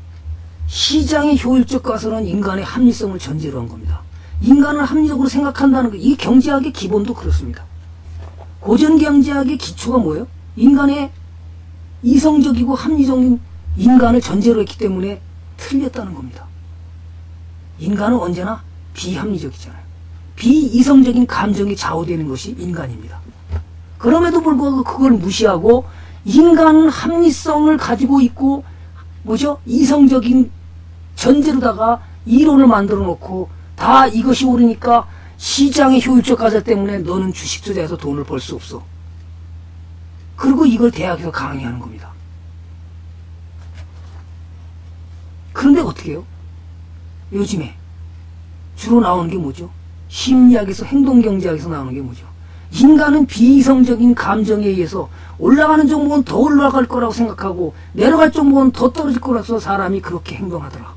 시장의 효율적 가설은 인간의 합리성을 전제로 한 겁니다. 인간을 합리적으로 생각한다는 거, 이 경제학의 기본도 그렇습니다. 고전 경제학의 기초가 뭐예요? 인간의 이성적이고 합리적인 인간을 전제로 했기 때문에 틀렸다는 겁니다. 인간은 언제나 비합리적이잖아요. 비이성적인 감정이 좌우되는 것이 인간입니다. 그럼에도 불구하고 그걸 무시하고 인간은 합리성을 가지고 있고 뭐죠? 이성적인 전제로다가 이론을 만들어 놓고 다 이것이 옳으니까 시장의 효율적 가설 때문에 너는 주식 투자해서 돈을 벌 수 없어. 그리고 이걸 대학에서 강의하는 겁니다. 그런데 어떻게 해요? 요즘에 주로 나오는 게 뭐죠? 심리학에서 행동경제학에서 나오는 게 뭐죠? 인간은 비이성적인 감정에 의해서 올라가는 종목은 더 올라갈 거라고 생각하고 내려갈 종목은 더 떨어질 거라서 사람이 그렇게 행동하더라.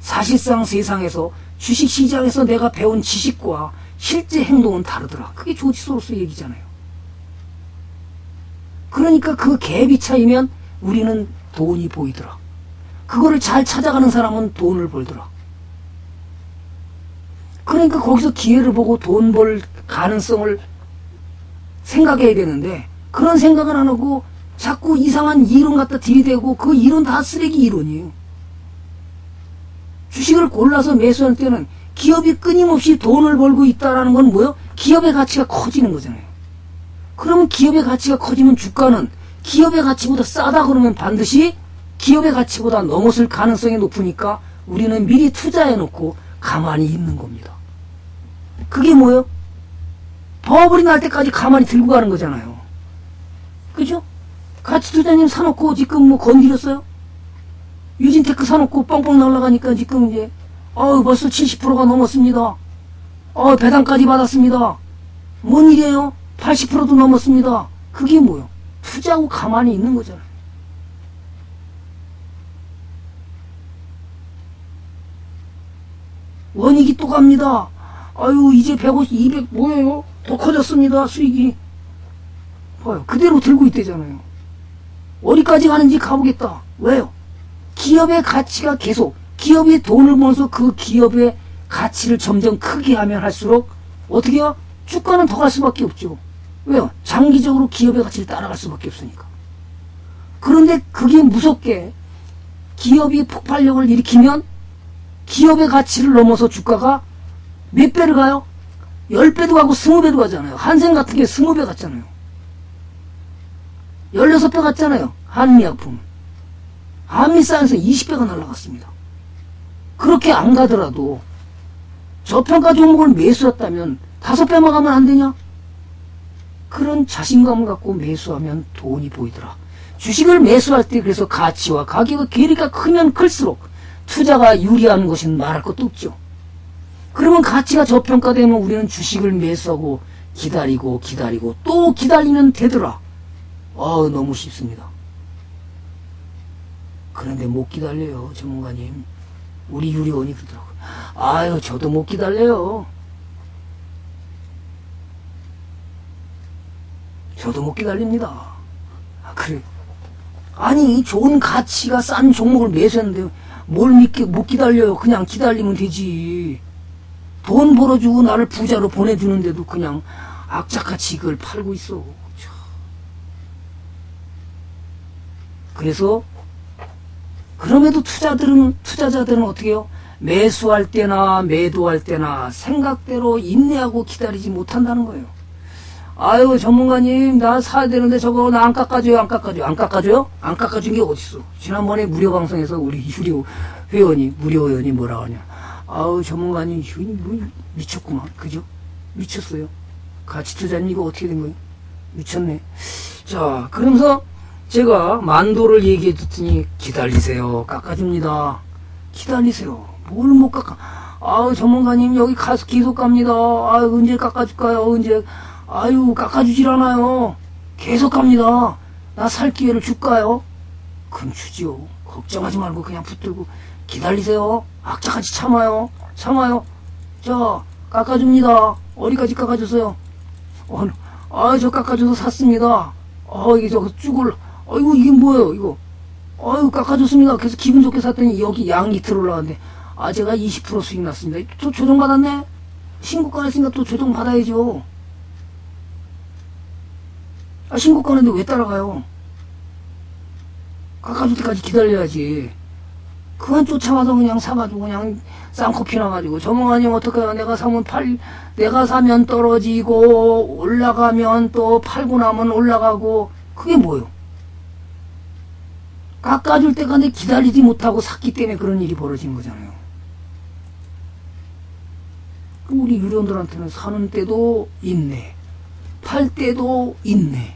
사실상 세상에서 주식시장에서 내가 배운 지식과 실제 행동은 다르더라. 그게 조지 소로스 얘기잖아요. 그러니까 그 갭이 차이면 우리는 돈이 보이더라. 그거를 잘 찾아가는 사람은 돈을 벌더라. 그러니까 거기서 기회를 보고 돈 벌 가능성을 생각해야 되는데 그런 생각을 안 하고 자꾸 이상한 이론 갖다 들이대고 그 이론 다 쓰레기 이론이에요. 주식을 골라서 매수할 때는 기업이 끊임없이 돈을 벌고 있다라는 건 뭐요? 기업의 가치가 커지는 거잖아요. 그러면 기업의 가치가 커지면 주가는 기업의 가치보다 싸다 그러면 반드시 기업의 가치보다 넘어설 가능성이 높으니까 우리는 미리 투자해 놓고 가만히 있는 겁니다. 그게 뭐예요? 버블이 날 때까지 가만히 들고 가는 거잖아요. 그죠? 가치 투자님 사놓고 지금 뭐 건드렸어요? 유진테크 사놓고 뻥뻥 날아가니까 지금 이제 어 벌써 70%가 넘었습니다. 어 배당까지 받았습니다. 뭔 일이에요? 80%도 넘었습니다. 그게 뭐요? 투자하고 가만히 있는 거잖아요. 원익이 또 갑니다. 아유 이제 150, 200 뭐예요? 더 커졌습니다. 수익이. 봐요. 그대로 들고 있대잖아요. 어디까지 가는지 가보겠다. 왜요? 기업의 가치가 계속 기업이 돈을 벌어서 그 기업의 가치를 점점 크게 하면 할수록 어떻게 해요? 주가는 더 갈 수밖에 없죠. 왜요? 장기적으로 기업의 가치를 따라갈 수밖에 없으니까. 그런데 그게 무섭게 기업이 폭발력을 일으키면 기업의 가치를 넘어서 주가가 몇 배를 가요? 10배도 가고 20배도 가잖아요. 한생 같은 게 20배 갔잖아요. 16배 갔잖아요. 한미약품. 한미사이언스 20배가 날라갔습니다. 그렇게 안 가더라도 저평가 종목을 매수했다면 5배만 가면 안 되냐? 그런 자신감을 갖고 매수하면 돈이 보이더라. 주식을 매수할 때 그래서 가치와 가격의 괴리가 크면 클수록 투자가 유리한 것은 말할 것도 없죠. 그러면 가치가 저평가되면 우리는 주식을 매수하고 기다리고 기다리고 또 기다리면 되더라. 어 너무 쉽습니다. 그런데 못 기다려요, 전문가님. 우리 유리원이 그러더라고요. 아유, 저도 못 기다려요. 저도 못 기다립니다. 아, 그래. 아니, 좋은 가치가 싼 종목을 매수했는데 뭘 믿게 못 기다려요. 그냥 기다리면 되지. 돈 벌어주고 나를 부자로 보내주는데도 그냥 악착같이 이걸 팔고 있어. 참. 그래서 그럼에도 투자들은 투자자들은 어떻게 해요? 매수할 때나 매도할 때나 생각대로 인내하고 기다리지 못한다는 거예요. 아유 전문가님 나 사야 되는데 저거 나 안 깎아줘요 안 깎아줘요 안 깎아줘요? 안 깎아준 게 어딨어 지난번에 무료 방송에서 우리 유료 회원이 무료 회원이 뭐라 하냐 아우 전문가님 뭐 미쳤구만 그죠? 미쳤어요 가치 투자님 이거 어떻게 된 거예요? 미쳤네 자 그러면서 제가 만도를 얘기해 줬더니 기다리세요. 깎아줍니다. 기다리세요. 뭘 못 깎아. 아우 전문가님 여기 가서 계속 갑니다. 아유 언제 깎아줄까요? 언제? 아유 깎아주질 않아요. 계속 갑니다. 나 살 기회를 줄까요? 그럼 주지요. 걱정하지 말고 그냥 붙들고 기다리세요. 악착같이 참아요. 참아요. 자 깎아줍니다. 어디까지 깎아줬어요? 어, 아저 깎아줘서 샀습니다. 어 이게 저거 쭉을 아이고 이게 뭐예요 이거 아유 깎아줬습니다 그래서 기분 좋게 샀더니 여기 양이 들어올라왔는데 아 제가 20% 수익 났습니다 또 조정 받았네 신고가 했으니까 또 조정 받아야죠 아, 신고 가는데 왜 따라가요? 깎아줄 때까지 기다려야지. 그만 쫓아와서 그냥 사가지고 그냥 쌍코피 나가지고 저몽아님 어떡해요? 내가 사면 팔, 내가 사면 떨어지고 올라가면 또 팔고 나면 올라가고 그게 뭐요? 깎아줄 때까지 기다리지 못하고 샀기 때문에 그런 일이 벌어진 거잖아요. 우리 유료원들한테는 사는 때도 있네. 팔 때도 있네.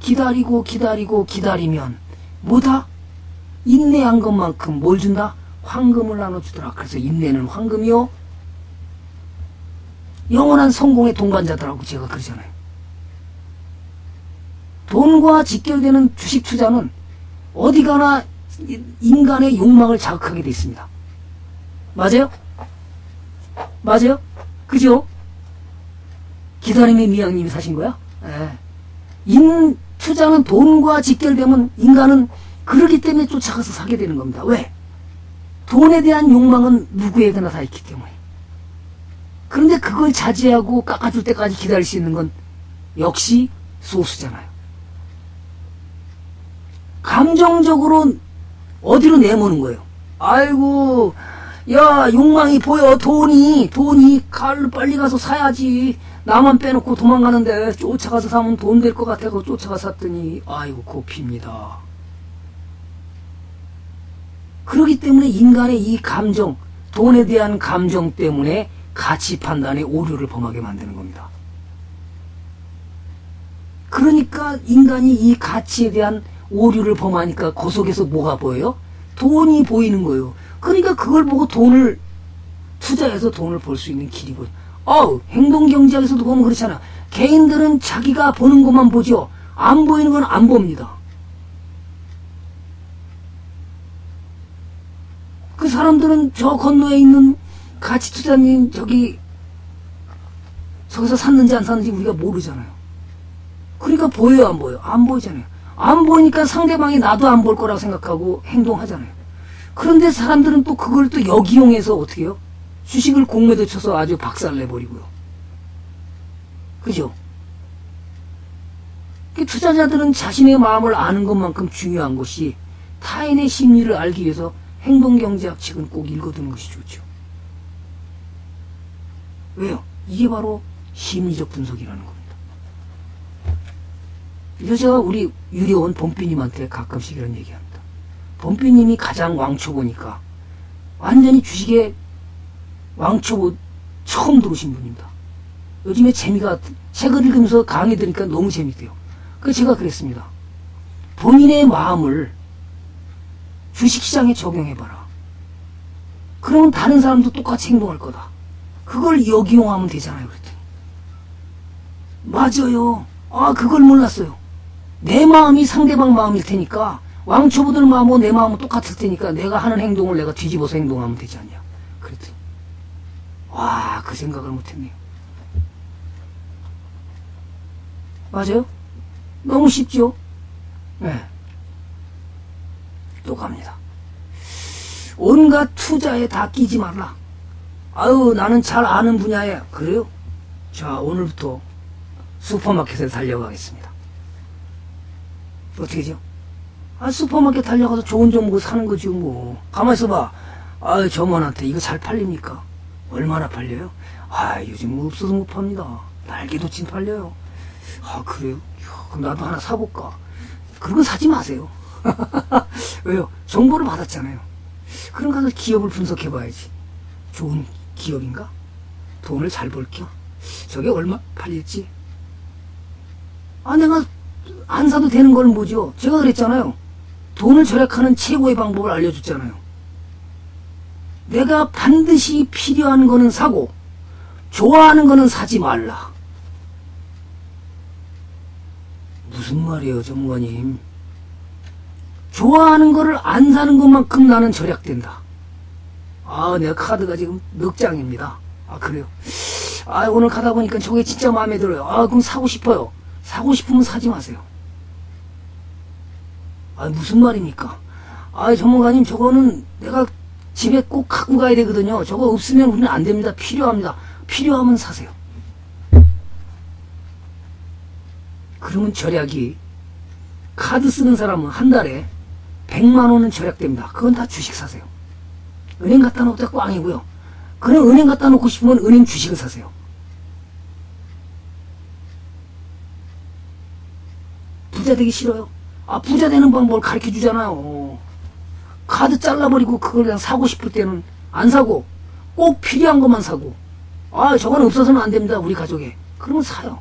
기다리고 기다리고 기다리면 뭐다? 인내한 것만큼 뭘 준다? 황금을 나눠주더라. 그래서 인내는 황금이요. 영원한 성공의 동반자더라고 제가 그러잖아요. 돈과 직결되는 주식 투자는 어디 가나 인간의 욕망을 자극하게 돼 있습니다. 맞아요? 맞아요? 그죠? 기다림의 미양님이 사신 거야? 예. 인, 투자는 돈과 직결되면 인간은 그러기 때문에 쫓아가서 사게 되는 겁니다. 왜? 돈에 대한 욕망은 누구에게나 다 있기 때문에. 그런데 그걸 자제하고 깎아줄 때까지 기다릴 수 있는 건 역시 소수잖아요. 감정적으로 어디로 내모는 거예요. 아이고, 야, 욕망이 보여. 돈이, 돈이, 칼로 빨리 가서 사야지. 나만 빼놓고 도망가는데 쫓아가서 사면 돈 될 것 같아서 쫓아가 샀더니 아이고 고핍니다. 그렇기 때문에 인간의 이 감정, 돈에 대한 감정 때문에 가치 판단에 오류를 범하게 만드는 겁니다. 그러니까 인간이 이 가치에 대한 오류를 범하니까 그 속에서 뭐가 보여요? 돈이 보이는 거예요. 그러니까 그걸 보고 돈을 투자해서 돈을 벌 수 있는 길이고 어우, 행동경제학에서도 보면 그렇잖아. 개인들은 자기가 보는 것만 보죠. 안 보이는 건 안 봅니다. 그 사람들은 저 건너에 있는 가치 투자님 저기 저기서 샀는지 안 샀는지 우리가 모르잖아요. 그러니까 보여요, 안 보여요? 안 보이잖아요. 안 보니까 상대방이 나도 안 볼 거라고 생각하고 행동하잖아요. 그런데 사람들은 또 그걸 또 역이용해서 어떻게 해요? 주식을 공매도 쳐서 아주 박살내버리고요. 그죠? 투자자들은 자신의 마음을 아는 것만큼 중요한 것이 타인의 심리를 알기 위해서 행동경제학 책은 꼭 읽어두는 것이 좋죠. 왜요? 이게 바로 심리적 분석이라는 겁니다. 제가 우리 유리원 범삐님한테 가끔씩 이런 얘기합니다. 범삐님이 가장 왕초보니까 완전히 주식에 왕초보 처음 들어오신 분입니다. 요즘에 재미가 책을 읽으면서 강의 들으니까 너무 재밌대요. 그래서 제가 그랬습니다. 본인의 마음을 주식시장에 적용해봐라. 그러면 다른 사람도 똑같이 행동할 거다. 그걸 역이용하면 되잖아요. 그랬더니. 맞아요. 아, 그걸 몰랐어요. 내 마음이 상대방 마음일 테니까 왕초보들 마음하고 내 마음은 똑같을 테니까 내가 하는 행동을 내가 뒤집어서 행동하면 되지 않냐. 그랬더니 와, 그 생각을 못했네요. 맞아요? 너무 쉽죠? 네. 또 갑니다. 온갖 투자에 다 끼지 말라. 아유, 나는 잘 아는 분야에. 그래요? 자, 오늘부터 슈퍼마켓에 달려가겠습니다. 어떻게 죠? 아, 슈퍼마켓 달려가서 좋은 종목 사는 거지, 뭐. 가만히 있어봐. 아, 점원한테 이거 잘 팔립니까? 얼마나 팔려요? 아, 요즘 뭐 없어서 못 팝니다. 날개도 찐 팔려요. 아, 그래요? 이야, 그럼 나도 하나 사볼까? 그런 거 사지 마세요. 왜요? 정보를 받았잖아요. 그럼 가서 기업을 분석해 봐야지. 좋은 기업인가? 돈을 잘 벌겨? 저게 얼마 팔릴지? 아, 내가 안 사도 되는 걸 뭐죠? 제가 그랬잖아요. 돈을 절약하는 최고의 방법을 알려줬잖아요. 내가 반드시 필요한 거는 사고, 좋아하는 거는 사지 말라. 무슨 말이에요, 전문가님? 좋아하는 거를 안 사는 것만큼 나는 절약된다. 아, 내 카드가 지금 넉 장입니다. 아, 그래요? 아, 오늘 가다 보니까 저게 진짜 마음에 들어요. 아, 그럼 사고 싶어요. 사고 싶으면 사지 마세요. 아, 무슨 말입니까? 아, 전문가님, 저거는 내가 집에 꼭 갖고 가야 되거든요. 저거 없으면 우리는 안 됩니다. 필요합니다. 필요하면 사세요. 그러면 절약이 카드 쓰는 사람은 한 달에 100만 원은 절약됩니다. 그건 다 주식 사세요. 은행 갖다 놓자 꽝이고요. 그냥 은행 갖다 놓고 싶으면 은행 주식을 사세요. 부자 되기 싫어요. 아, 부자 되는 방법을 가르쳐 주잖아요. 카드 잘라버리고 그걸 그냥 사고 싶을 때는 안 사고 꼭 필요한 것만 사고 아, 저건 없어서는 안 됩니다. 우리 가족에. 그러면 사요.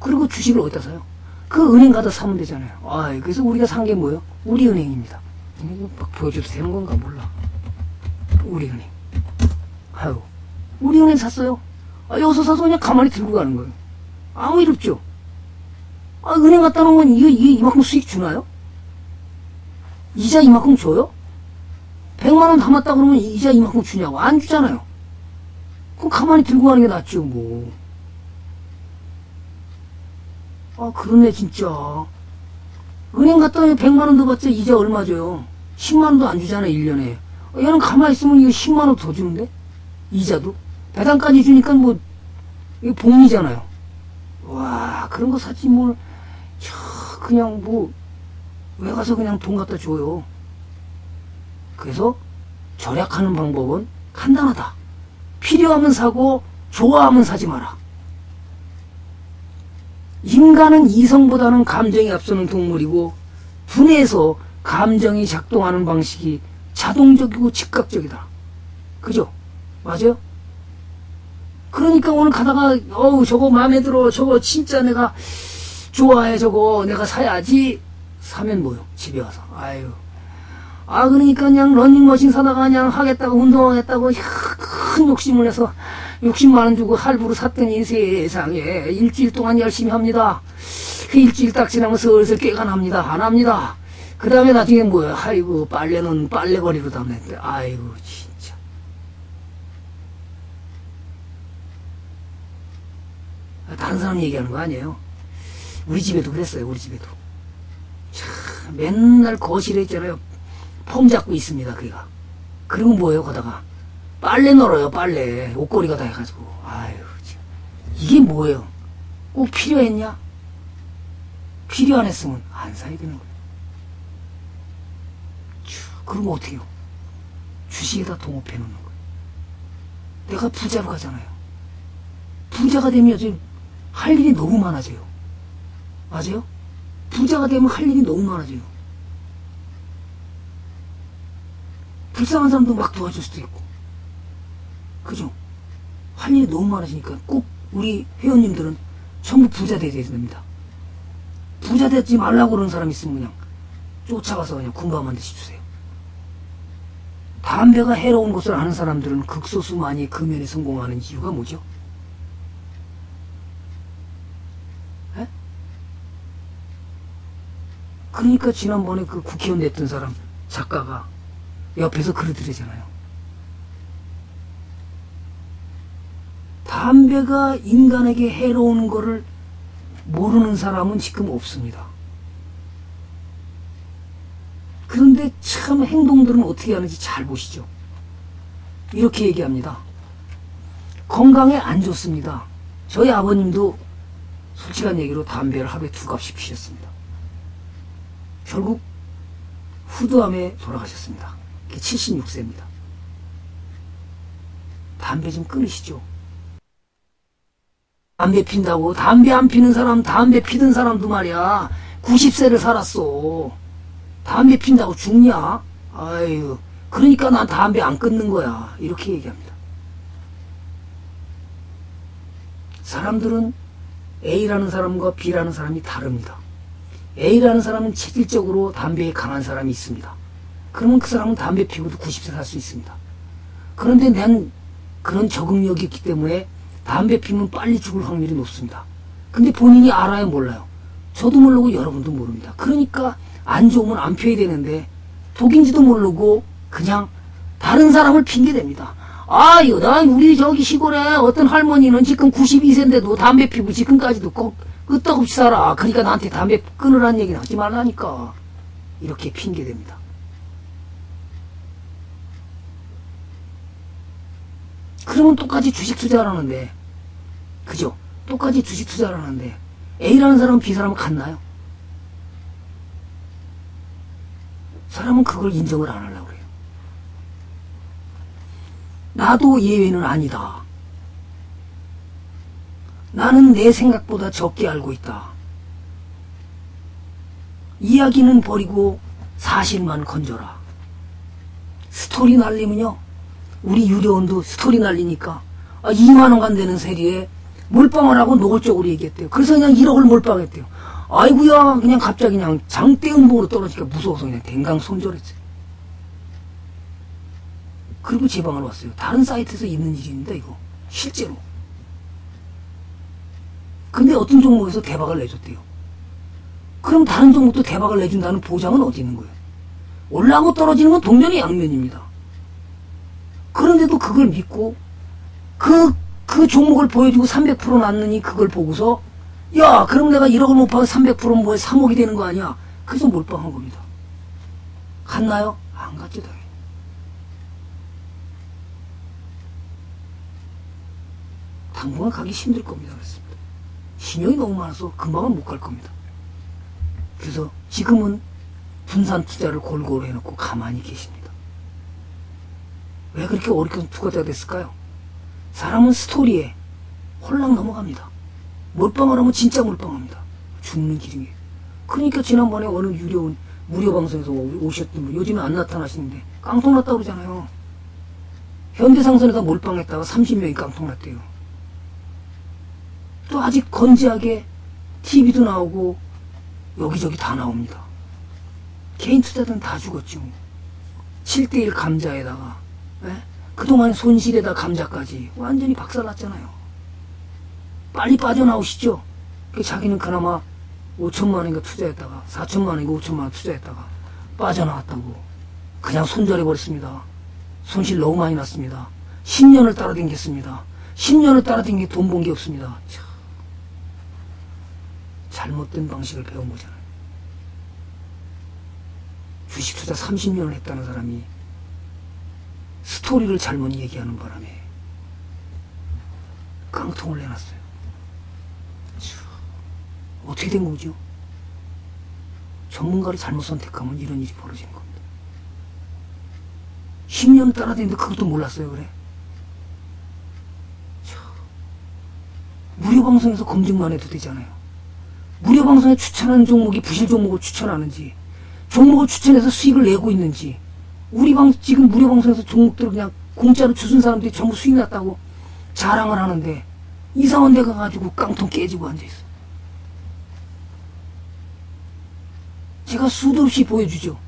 그리고 주식을 어디다 사요? 그 은행 가다 사면 되잖아요. 아, 그래서 우리가 산 게 뭐예요? 우리 은행입니다. 이거 막 보여줘도 되는 건가 몰라. 우리 은행. 아유, 우리 은행 샀어요. 아, 여기서 사서 그냥 가만히 들고 가는 거예요. 아무 일 없죠. 아, 은행 갖다 놓으면 이게, 이게 이만큼 수익 주나요? 이자 이만큼 줘요? 100만원 담았다 그러면 이자 이만큼 주냐고. 안 주잖아요. 그럼 가만히 들고 가는 게 낫죠, 뭐. 아, 그러네, 진짜. 은행 갔다 오면 100만원 더 받자 이자 얼마 줘요? 10만원도 안 주잖아, 1년에. 얘는 가만히 있으면 이거 10만원 더 주는데? 이자도? 배당까지 주니까 뭐, 이거 복리잖아요. 와, 그런 거 사지 뭘, 야, 그냥 뭐, 왜 가서 그냥 돈 갖다 줘요? 그래서 절약하는 방법은 간단하다. 필요하면 사고, 좋아하면 사지 마라. 인간은 이성보다는 감정이 앞서는 동물이고 분해에서 감정이 작동하는 방식이 자동적이고 즉각적이다. 그죠? 맞아요? 그러니까 오늘 가다가 어우 저거 마음에 들어 저거 진짜 내가 좋아해 저거 내가 사야지 사면 뭐요? 집에 와서 아유 아 그러니까 그냥 런닝머신 사다가 그냥 하겠다고 운동하겠다고 큰 욕심을 내서 60만 원 주고 할부로 샀더니 세상에 일주일 동안 열심히 합니다. 그 일주일 딱 지나면 슬슬 깨가 납니다. 안 합니다. 그 다음에 나중에 뭐야? 아이고 빨래는 빨래거리로 담냈대. 아이고 진짜. 다른 사람 얘기하는 거 아니에요. 우리 집에도 그랬어요. 우리 집에도. 참 맨날 거실에 있잖아요. 폼 잡고 있습니다. 그가. 그리고 뭐예요? 거다가 빨래 널어요, 빨래. 옷걸이가 다 해가지고. 아유, 참. 이게 뭐예요? 꼭 필요했냐? 필요 안 했으면 안 사야 되는 거예요. 그러면 어떻게 해요? 주식에다 동업해 놓는 거예요. 내가 부자로 가잖아요. 부자가 되면 요즘 할 일이 너무 많아져요. 맞아요? 부자가 되면 할 일이 너무 많아져요. 불쌍한 사람도 막 도와줄 수도 있고. 그죠? 할 일이 너무 많아지니까 꼭 우리 회원님들은 전부 부자 되야 됩니다. 부자 되지 말라고 그러는 사람 있으면 그냥 쫓아가서 그냥 군밤한 듯이 주세요. 담배가 해로운 것을 아는 사람들은 극소수만이 금연에 성공하는 이유가 뭐죠? 그러니까 지난번에 그 국회의원 냈던 사람 작가가 옆에서 그러더래잖아요. 담배가 인간에게 해로운 거를 모르는 사람은 지금 없습니다. 그런데 참 행동들은 어떻게 하는지 잘 보시죠. 이렇게 얘기합니다. 건강에 안 좋습니다. 저희 아버님도 솔직한 얘기로 담배를 하루에 두 갑씩 피셨습니다. 결국 후두암에 돌아가셨습니다. 76세입니다. 담배 좀 끊으시죠. 담배 핀다고? 담배 안 피는 사람 담배 피던 사람도 말이야. 90세를 살았어. 담배 핀다고 죽냐? 아유 그러니까 난 담배 안 끊는 거야. 이렇게 얘기합니다. 사람들은 A라는 사람과 B라는 사람이 다릅니다 A라는 사람은 체질적으로 담배에 강한 사람이 있습니다 그러면 그 사람은 담배 피고도 90세 살 수 있습니다 그런데 난 그런 적응력이 있기 때문에 담배 피면 빨리 죽을 확률이 높습니다. 근데 본인이 알아요, 몰라요? 저도 모르고 여러분도 모릅니다. 그러니까 안 좋으면 안 펴야 되는데 독인지도 모르고 그냥 다른 사람을 핑계 댑니다. 아유, 나 우리 저기 시골에 어떤 할머니는 지금 92세인데도 담배 피고 지금까지도 꼭 끄떡없이 살아. 그러니까 나한테 담배 끊으라는 얘기는 하지 말라니까. 이렇게 핑계 댑니다. 그러면 똑같이 주식 투자를 하는데 그죠? 똑같이 주식 투자를 하는데 A라는 사람은 B사람은 같나요? 사람은 그걸 인정을 안 하려고 그래요. 나도 예외는 아니다. 나는 내 생각보다 적게 알고 있다. 이야기는 버리고 사실만 건져라. 스토리 날리면요. 우리 유료원도 스토리 날리니까 아, 2만원 간 되는 세리에 몰빵을 하고 노골적으로 얘기했대요. 그래서 그냥 1억을 몰빵했대요. 아이구야 그냥 갑자기 그냥 장대음봉으로 떨어지니까 무서워서 그냥 댕강 손절했어요. 그리고 제 방을 왔어요. 다른 사이트에서 있는 일입니다 이거. 실제로. 근데 어떤 종목에서 대박을 내줬대요. 그럼 다른 종목도 대박을 내준다는 보장은 어디 있는 거예요? 올라가고 떨어지는 건 동전의 양면입니다. 그런데도 그걸 믿고 그 그 종목을 보여주고 300% 났느니 그걸 보고서 야 그럼 내가 1억을 못 파고 300%는 뭐에 3억이 되는 거 아니야 그래서 몰빵한 겁니다 갔나요? 안 갔죠 당연히 당분간 가기 힘들 겁니다 그랬습니다 신용이 너무 많아서 금방은 못 갈 겁니다 그래서 지금은 분산 투자를 골고루 해놓고 가만히 계십니다 왜 그렇게 어렵게 투자가 됐을까요? 사람은 스토리에 홀랑 넘어갑니다. 몰빵을 하면 진짜 몰빵합니다. 죽는 기름이에요. 그러니까 지난번에 어느 유료원 무료 방송에서 오셨던 분 요즘은 안 나타나시는데 깡통 났다 고 그러잖아요. 현대상선에서 몰빵했다가 30명이 깡통 났대요. 또 아직 건지하게 TV도 나오고 여기저기 다 나옵니다. 개인 투자든 다 죽었죠. 7대1 감자에다가 네? 그동안 손실에다 감자까지 완전히 박살났잖아요. 빨리 빠져나오시죠. 그 자기는 그나마 5천만 원인가 투자했다가 4천만 원인가 5천만 원 투자했다가 빠져나왔다고 그냥 손절해버렸습니다. 손실 너무 많이 났습니다. 10년을 따라댕겼습니다. 10년을 따라댕겨 돈번게 없습니다. 참. 잘못된 방식을 배운 거잖아요. 주식 투자 30년을 했다는 사람이 스토리를 잘못 얘기하는 바람에 깡통을 내놨어요. 어떻게 된 거죠? 전문가를 잘못 선택하면 이런 일이 벌어지는 겁니다. 10년 따라다니는데 그것도 몰랐어요, 그래? 무료 방송에서 검증만 해도 되잖아요. 무료 방송에 추천하는 종목이 부실 종목을 추천하는지, 종목을 추천해서 수익을 내고 있는지, 우리 방 지금 무료 방송에서 종목들을 그냥 공짜로 주순 사람들이 전부 수익 났다고 자랑을 하는데 이상한 데 가 가지고 깡통 깨지고 앉아있어. 제가 수도 없이 보여주죠.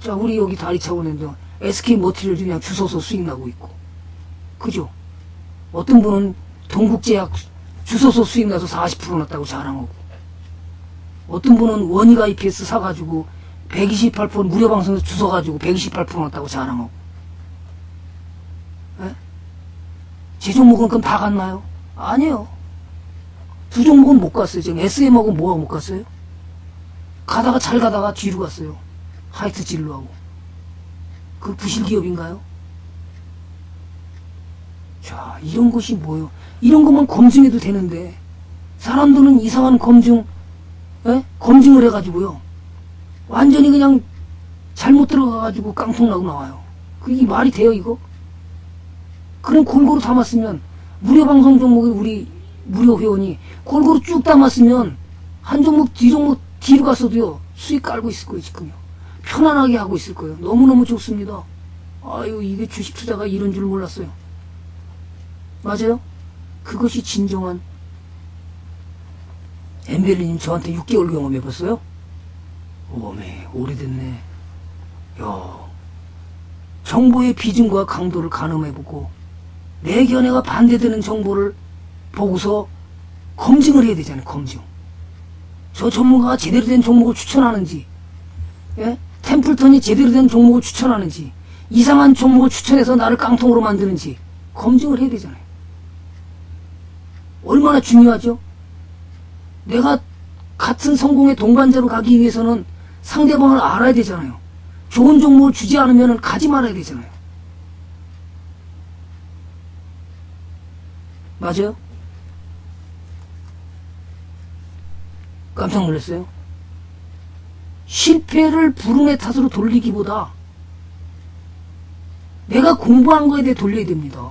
자, 우리 여기 다리 차고 있는데 SK 머티리얼 그냥 주워서 수익 나고 있고. 그죠? 어떤 분은 동국제약 주워서 수익 나서 40% 났다고 자랑하고. 어떤 분은 원희가 EPS 사가지고 128% 무료 방송에서 주워가지고 128% 났다고 자랑하고. 예? 제 종목은 그럼 다 갔나요? 아니에요. 두 종목은 못 갔어요. 지금 SM하고 뭐하고 못 갔어요? 가다가 잘 가다가 뒤로 갔어요. 하이트 진로하고. 그 부실 기업인가요? 자, 이런 것이 뭐예요? 이런 것만 검증해도 되는데, 사람들은 이상한 검증, 에? 검증을 해가지고요. 완전히 그냥 잘못 들어가가지고 깡통 나고 나와요. 그게 말이 돼요, 이거? 그럼 골고루 담았으면, 무료 방송 종목이 우리 무료 회원이 골고루 쭉 담았으면, 한 종목, 뒤 종목 뒤로 갔어도요, 수익 깔고 있을 거예요, 지금요. 편안하게 하고 있을 거예요. 너무너무 좋습니다. 아유, 이게 주식 투자가 이런 줄 몰랐어요. 맞아요? 그것이 진정한 엠벨리님 저한테 6개월 경험해봤어요? 오메, 오래됐네. 야, 정보의 비중과 강도를 가늠해보고 내 견해가 반대되는 정보를 보고서 검증을 해야 되잖아요, 검증. 저 전문가가 제대로 된 종목을 추천하는지, 예? 템플턴이 제대로 된 종목을 추천하는지, 이상한 종목을 추천해서 나를 깡통으로 만드는지 검증을 해야 되잖아요. 얼마나 중요하죠? 내가 같은 성공의 동반자로 가기 위해서는 상대방을 알아야 되잖아요. 좋은 종목을 주지 않으면 가지 말아야 되잖아요. 맞아요? 깜짝 놀랐어요. 실패를 불운의 탓으로 돌리기보다 내가 공부한 거에 대해 돌려야 됩니다.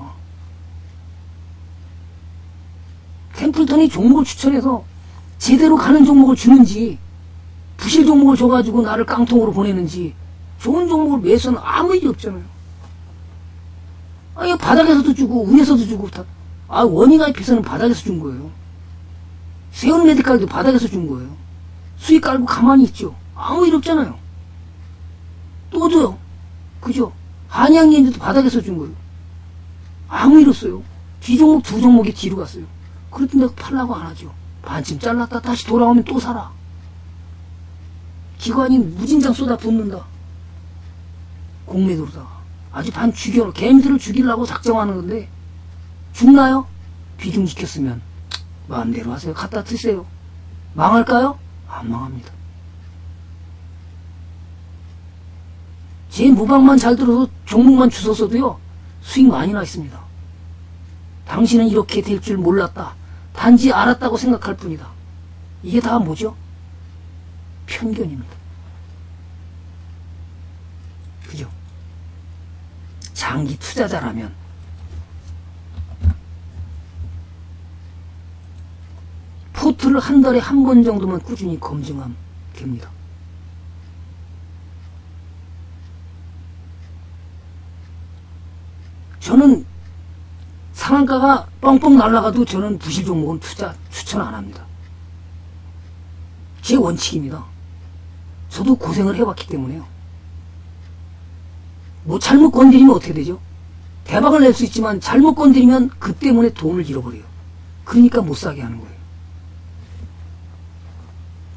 템플턴이 종목을 추천해서 제대로 가는 종목을 주는지 부실 종목을 줘가지고 나를 깡통으로 보내는지 좋은 종목을 매수는 아무 일이 없잖아요. 아니 바닥에서도 주고 위에서도 주고 다. 아 원희가 입에서는 바닥에서 준 거예요. 세운 메디칼도 바닥에서 준 거예요. 수익 깔고 가만히 있죠. 아무 일 없잖아요. 또 줘요. 그죠? 한양연제도 바닥에서 준 거예요. 아무 일 없어요. 뒤 종목 두 종목이 뒤로 갔어요. 그랬더니 내가 팔라고 안 하죠. 반쯤 잘랐다 다시 돌아오면 또 사라. 기관이 무진장 쏟아 붓는다. 공매도로다가. 아주 반 죽여, 개미들을 죽이려고 작정하는 건데, 죽나요? 비중시켰으면, 마음대로 하세요. 갖다 드세요. 망할까요? 안 망합니다. 제 무방만 잘 들어서 종목만 주웠어도요, 수익 많이 나 있습니다. 당신은 이렇게 될 줄 몰랐다. 단지 알았다고 생각할 뿐이다. 이게 다 뭐죠? 편견입니다. 그죠? 장기 투자자라면 포트를 한 달에 한 번 정도만 꾸준히 검증하면 됩니다. 저는 상한가가 뻥뻥 날아가도 저는 부실 종목은 투자 추천 안 합니다. 제 원칙입니다. 저도 고생을 해왔기 때문에요. 뭐 잘못 건드리면 어떻게 되죠? 대박을 낼 수 있지만 잘못 건드리면 그 때문에 돈을 잃어버려요. 그러니까 못 사게 하는 거예요.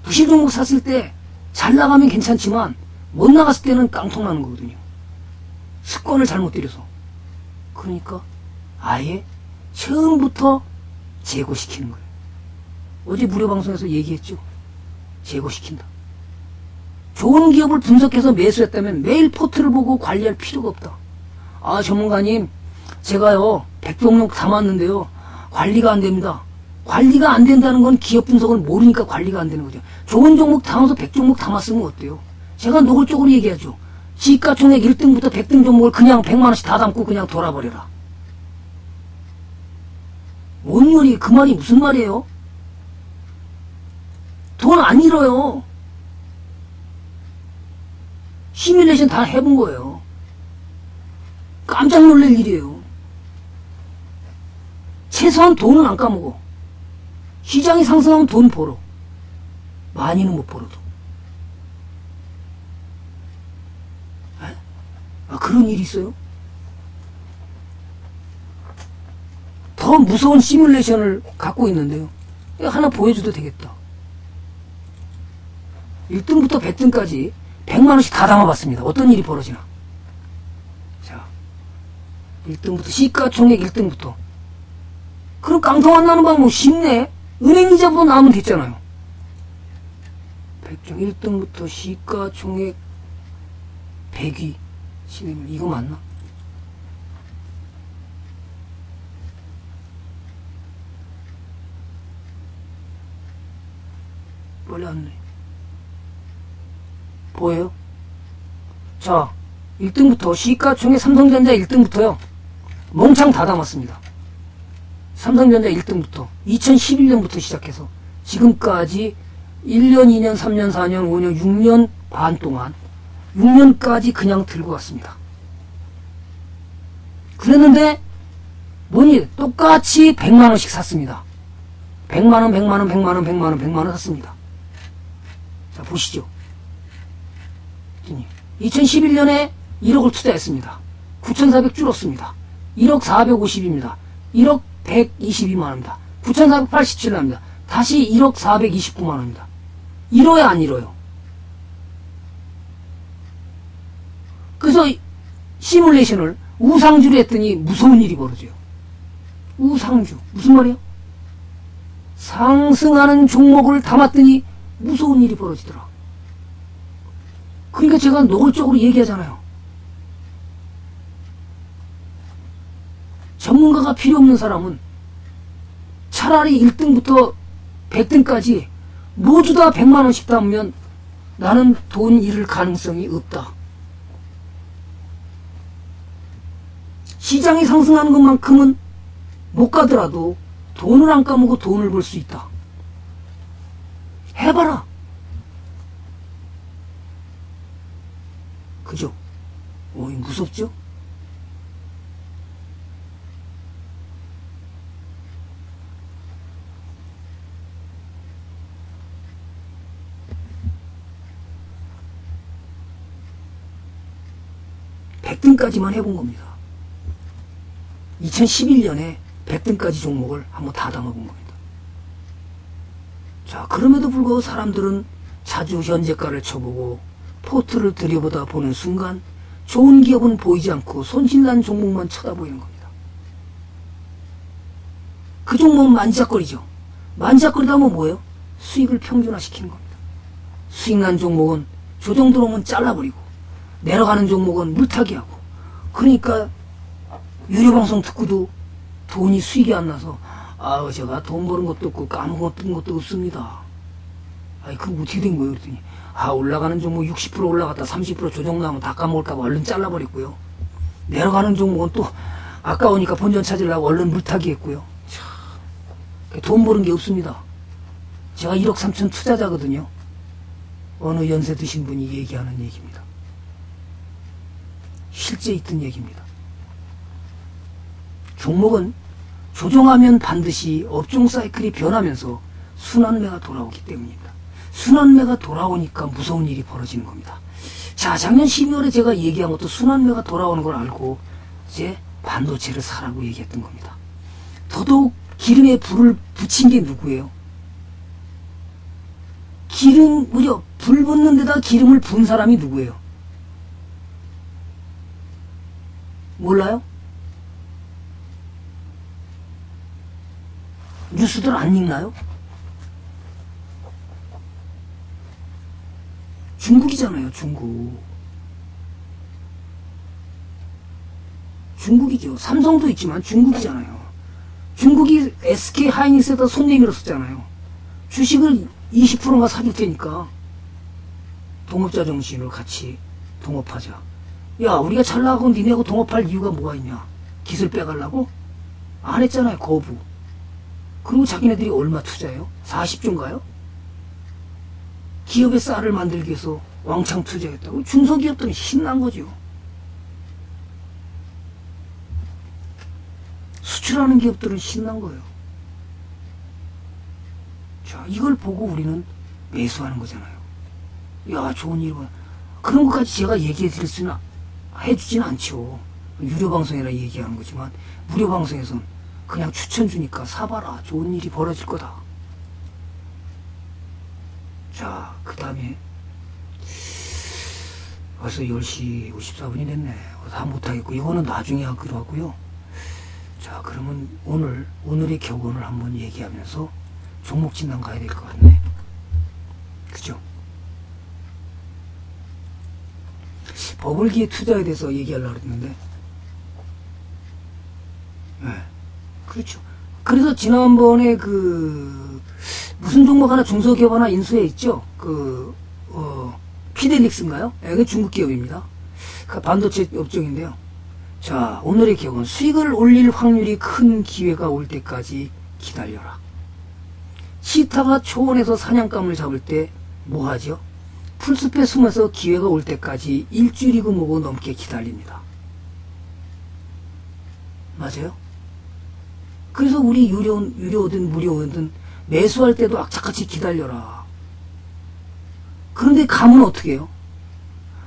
부실 종목 샀을 때 잘 나가면 괜찮지만 못 나갔을 때는 깡통 나는 거거든요. 습관을 잘못 들여서. 그러니까 아예 처음부터 제고시키는 거예요. 어제 무료 방송에서 얘기했죠. 제고시킨다. 좋은 기업을 분석해서 매수했다면 매일 포트를 보고 관리할 필요가 없다. 아, 전문가님, 제가요, 백종목 담았는데요, 관리가 안 됩니다. 관리가 안 된다는 건 기업 분석을 모르니까 관리가 안 되는 거죠. 좋은 종목 담아서 백종목 담았으면 어때요? 제가 노골적으로 얘기하죠. 시가총액 1등부터 100등 종목을 그냥 100만원씩 다 담고 그냥 돌아버려라. 뭔 말이, 그 말이 무슨 말이에요? 돈 안 잃어요. 시뮬레이션 다 해본 거예요. 깜짝 놀랄 일이에요. 최소한 돈은 안 까먹어. 시장이 상승하면 돈 벌어. 많이는 못 벌어도. 에? 아, 그런 일이 있어요? 더 무서운 시뮬레이션을 갖고 있는데요. 하나 보여줘도 되겠다. 1등부터 100등까지 100만원씩 다 담아봤습니다. 어떤 일이 벌어지나. 자, 1등부터, 시가총액 1등부터. 그럼 깡통 안 나는 방법 쉽네. 은행 이자보다 나오면 됐잖아요. 100종 1등부터 시가총액 100위. 신혜물, 이거 맞나? 왔네. 보여요? 자, 1등부터 시가총액 삼성전자 1등부터요. 몽창 다 담았습니다. 삼성전자 1등부터 2011년부터 시작해서 지금까지 1년, 2년, 3년, 4년, 5년, 6년 반 동안 6년까지 그냥 들고 왔습니다. 그랬는데 뭐니 똑같이 100만 원씩 샀습니다. 100만 원, 100만 원, 100만 원, 100만 원, 100만 원 샀습니다. 자, 보시죠. 2011년에 1억을 투자했습니다. 9,400 줄었습니다. 1억 450입니다. 1억 122만 원입니다. 9,487 납니다. 다시 1억 429만 원입니다. 이뤄야 안 이뤄요? 그래서 시뮬레이션을 우상주로 했더니 무서운 일이 벌어져요. 우상주. 무슨 말이에요? 상승하는 종목을 담았더니 무서운 일이 벌어지더라. 그러니까 제가 노골적으로 얘기하잖아요. 전문가가 필요 없는 사람은 차라리 1등부터 100등까지 모두 다 100만원씩 담으면 나는 돈 잃을 가능성이 없다. 시장이 상승하는 것만큼은 못 가더라도 돈을 안 까먹고 돈을 벌 수 있다. 해봐라. 그죠? 어이, 무섭죠? 백등까지만 해본 겁니다. 2011년에 백등까지 종목을 한번 다 담아본 겁니다. 자, 그럼에도 불구하고 사람들은 자주 현재가를 쳐보고 포트를 들여보다 보는 순간 좋은 기업은 보이지 않고 손실난 종목만 쳐다보이는 겁니다. 그 종목은 만지작거리죠. 만지작거리다 보면 뭐예요? 수익을 평준화시키는 겁니다. 수익난 종목은 조정 들어오면 잘라버리고 내려가는 종목은 물타기 하고 그러니까 유료방송 듣고도 돈이 수익이 안 나서 아우 제가 돈 버는 것도 없고 까먹었던 것도 없습니다. 아니 그거 어떻게 된 거예요? 그랬더니 아 올라가는 종목 60% 올라갔다 30% 조정 나오면 다 까먹을까 봐 얼른 잘라버렸고요. 내려가는 종목은 또 아까우니까 본전 찾으려고 얼른 물타기 했고요. 참, 돈 버는 게 없습니다. 제가 1억 3천 투자자거든요. 어느 연세 드신 분이 얘기하는 얘기입니다. 실제 있던 얘기입니다. 종목은 조정하면 반드시 업종 사이클이 변하면서 순환매가 돌아오기 때문입니다. 순환매가 돌아오니까 무서운 일이 벌어지는 겁니다. 자, 작년 12월에 제가 얘기한 것도 순환매가 돌아오는 걸 알고 이제 반도체를 사라고 얘기했던 겁니다. 더더욱 기름에 불을 붙인 게 누구예요? 기름, 무려 불 붙는 데다 기름을 분 사람이 누구예요? 몰라요? 뉴스들 안 읽나요? 중국이잖아요, 중국. 중국이죠. 삼성도 있지만 중국이잖아요. 중국이 SK 하이닉스에다 손 내밀었었잖아요. 주식을 20%가 사줄 테니까 동업자 정신으로 같이 동업하자. 야, 우리가 잘 나가고 니네하고 동업할 이유가 뭐가 있냐? 기술 빼가려고? 안 했잖아요, 거부. 그리고 자기네들이 얼마 투자해요? 40조인가요? 기업의 쌀을 만들기 위해서 왕창 투자했다고 중소기업들은 신난 거죠. 수출하는 기업들은 신난 거예요. 자, 이걸 보고 우리는 매수하는 거잖아요. 야, 좋은 일 봐. 그런 것까지 제가 얘기해 드릴 수는 해주진 않죠. 유료 방송이라 얘기하는 거지만 무료 방송에서는 그냥 추천 주니까 사봐라. 좋은 일이 벌어질 거다. 자, 그 다음에 벌써 10시 54분이 됐네. 다 못하겠고, 이거는 나중에 하기로 하고요. 자, 그러면 오늘, 오늘의 격언을 한번 얘기하면서 종목 진단 가야 될 것 같네. 그죠? 버블기의 투자에 대해서 얘기하려고 했는데, 네, 그렇죠. 그래서 지난번에 그, 무슨 종목 하나 중소기업 하나 인수해 있죠? 그, 어, 피델릭스인가요? 예, 그 중국 기업입니다. 그 반도체 업종인데요. 자, 오늘의 기업은 수익을 올릴 확률이 큰 기회가 올 때까지 기다려라. 치타가 초원에서 사냥감을 잡을 때 뭐 하죠? 풀숲에 숨어서 기회가 올 때까지 일주일이고 뭐고 넘게 기다립니다. 맞아요? 그래서 우리 유료, 유료든 무료든 매수할 때도 악착같이 기다려라. 그런데 감은 어떻게 해요?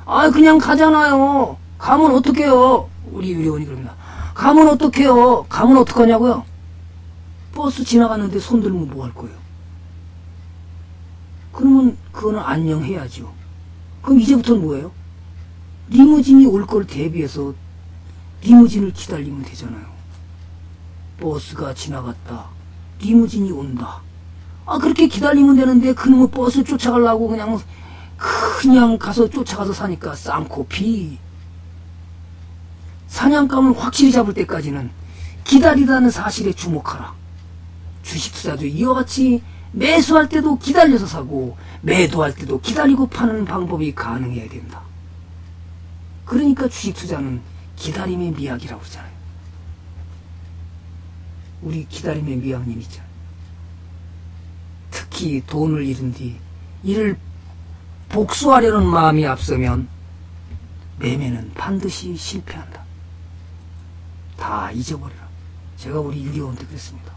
아, 그냥 가잖아요. 감은 어떻게 해요? 우리 유료원이 그럽니다. 감은 어떻게 해요? 감은 어떡하냐고요? 버스 지나가는데 손 들면 뭐 할 거예요? 그러면 그거는 안녕해야죠. 그럼 이제부터는 뭐예요? 리무진이 올 걸 대비해서 리무진을 기다리면 되잖아요. 버스가 지나갔다. 리무진이 온다. 아, 그렇게 기다리면 되는데, 그놈의 버스 쫓아가려고 그냥, 그냥 가서 쫓아가서 사니까 쌍코피. 사냥감을 확실히 잡을 때까지는 기다리다는 사실에 주목하라. 주식 투자도 이와 같이 매수할 때도 기다려서 사고, 매도할 때도 기다리고 파는 방법이 가능해야 된다. 그러니까 주식 투자는 기다림의 미학이라고 그러잖아요. 우리 기다림의 있잖아요. 특히 돈을 잃은 뒤 이를 복수하려는 마음이 앞서면 매매는 반드시 실패한다. 다 잊어버려라. 제가 우리 유리원한테 그랬습니다.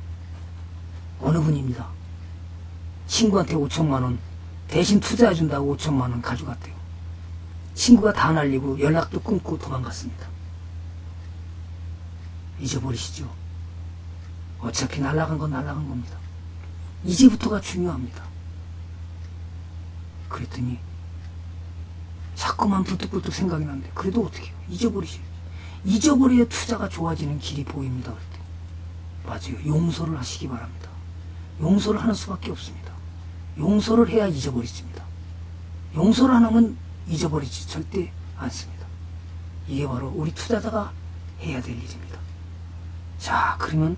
어느 분입니다. 친구한테 5천만 원 대신 투자해준다고 5천만 원 가져갔대요. 친구가 다 날리고 연락도 끊고 도망갔습니다. 잊어버리시죠. 어차피 날아간 건 날아간 겁니다. 이제부터가 중요합니다. 그랬더니 자꾸만 불뚝불뚝 생각이 나는데 그래도 어떻게 해요? 잊어버리시 잊어버려야 투자가 좋아지는 길이 보입니다. 맞아요. 용서를 하시기 바랍니다. 용서를 하는 수밖에 없습니다. 용서를 해야 잊어버리십니다. 용서를 안 하면 잊어버리지 절대 않습니다. 이게 바로 우리 투자자가 해야 될 일입니다. 자, 그러면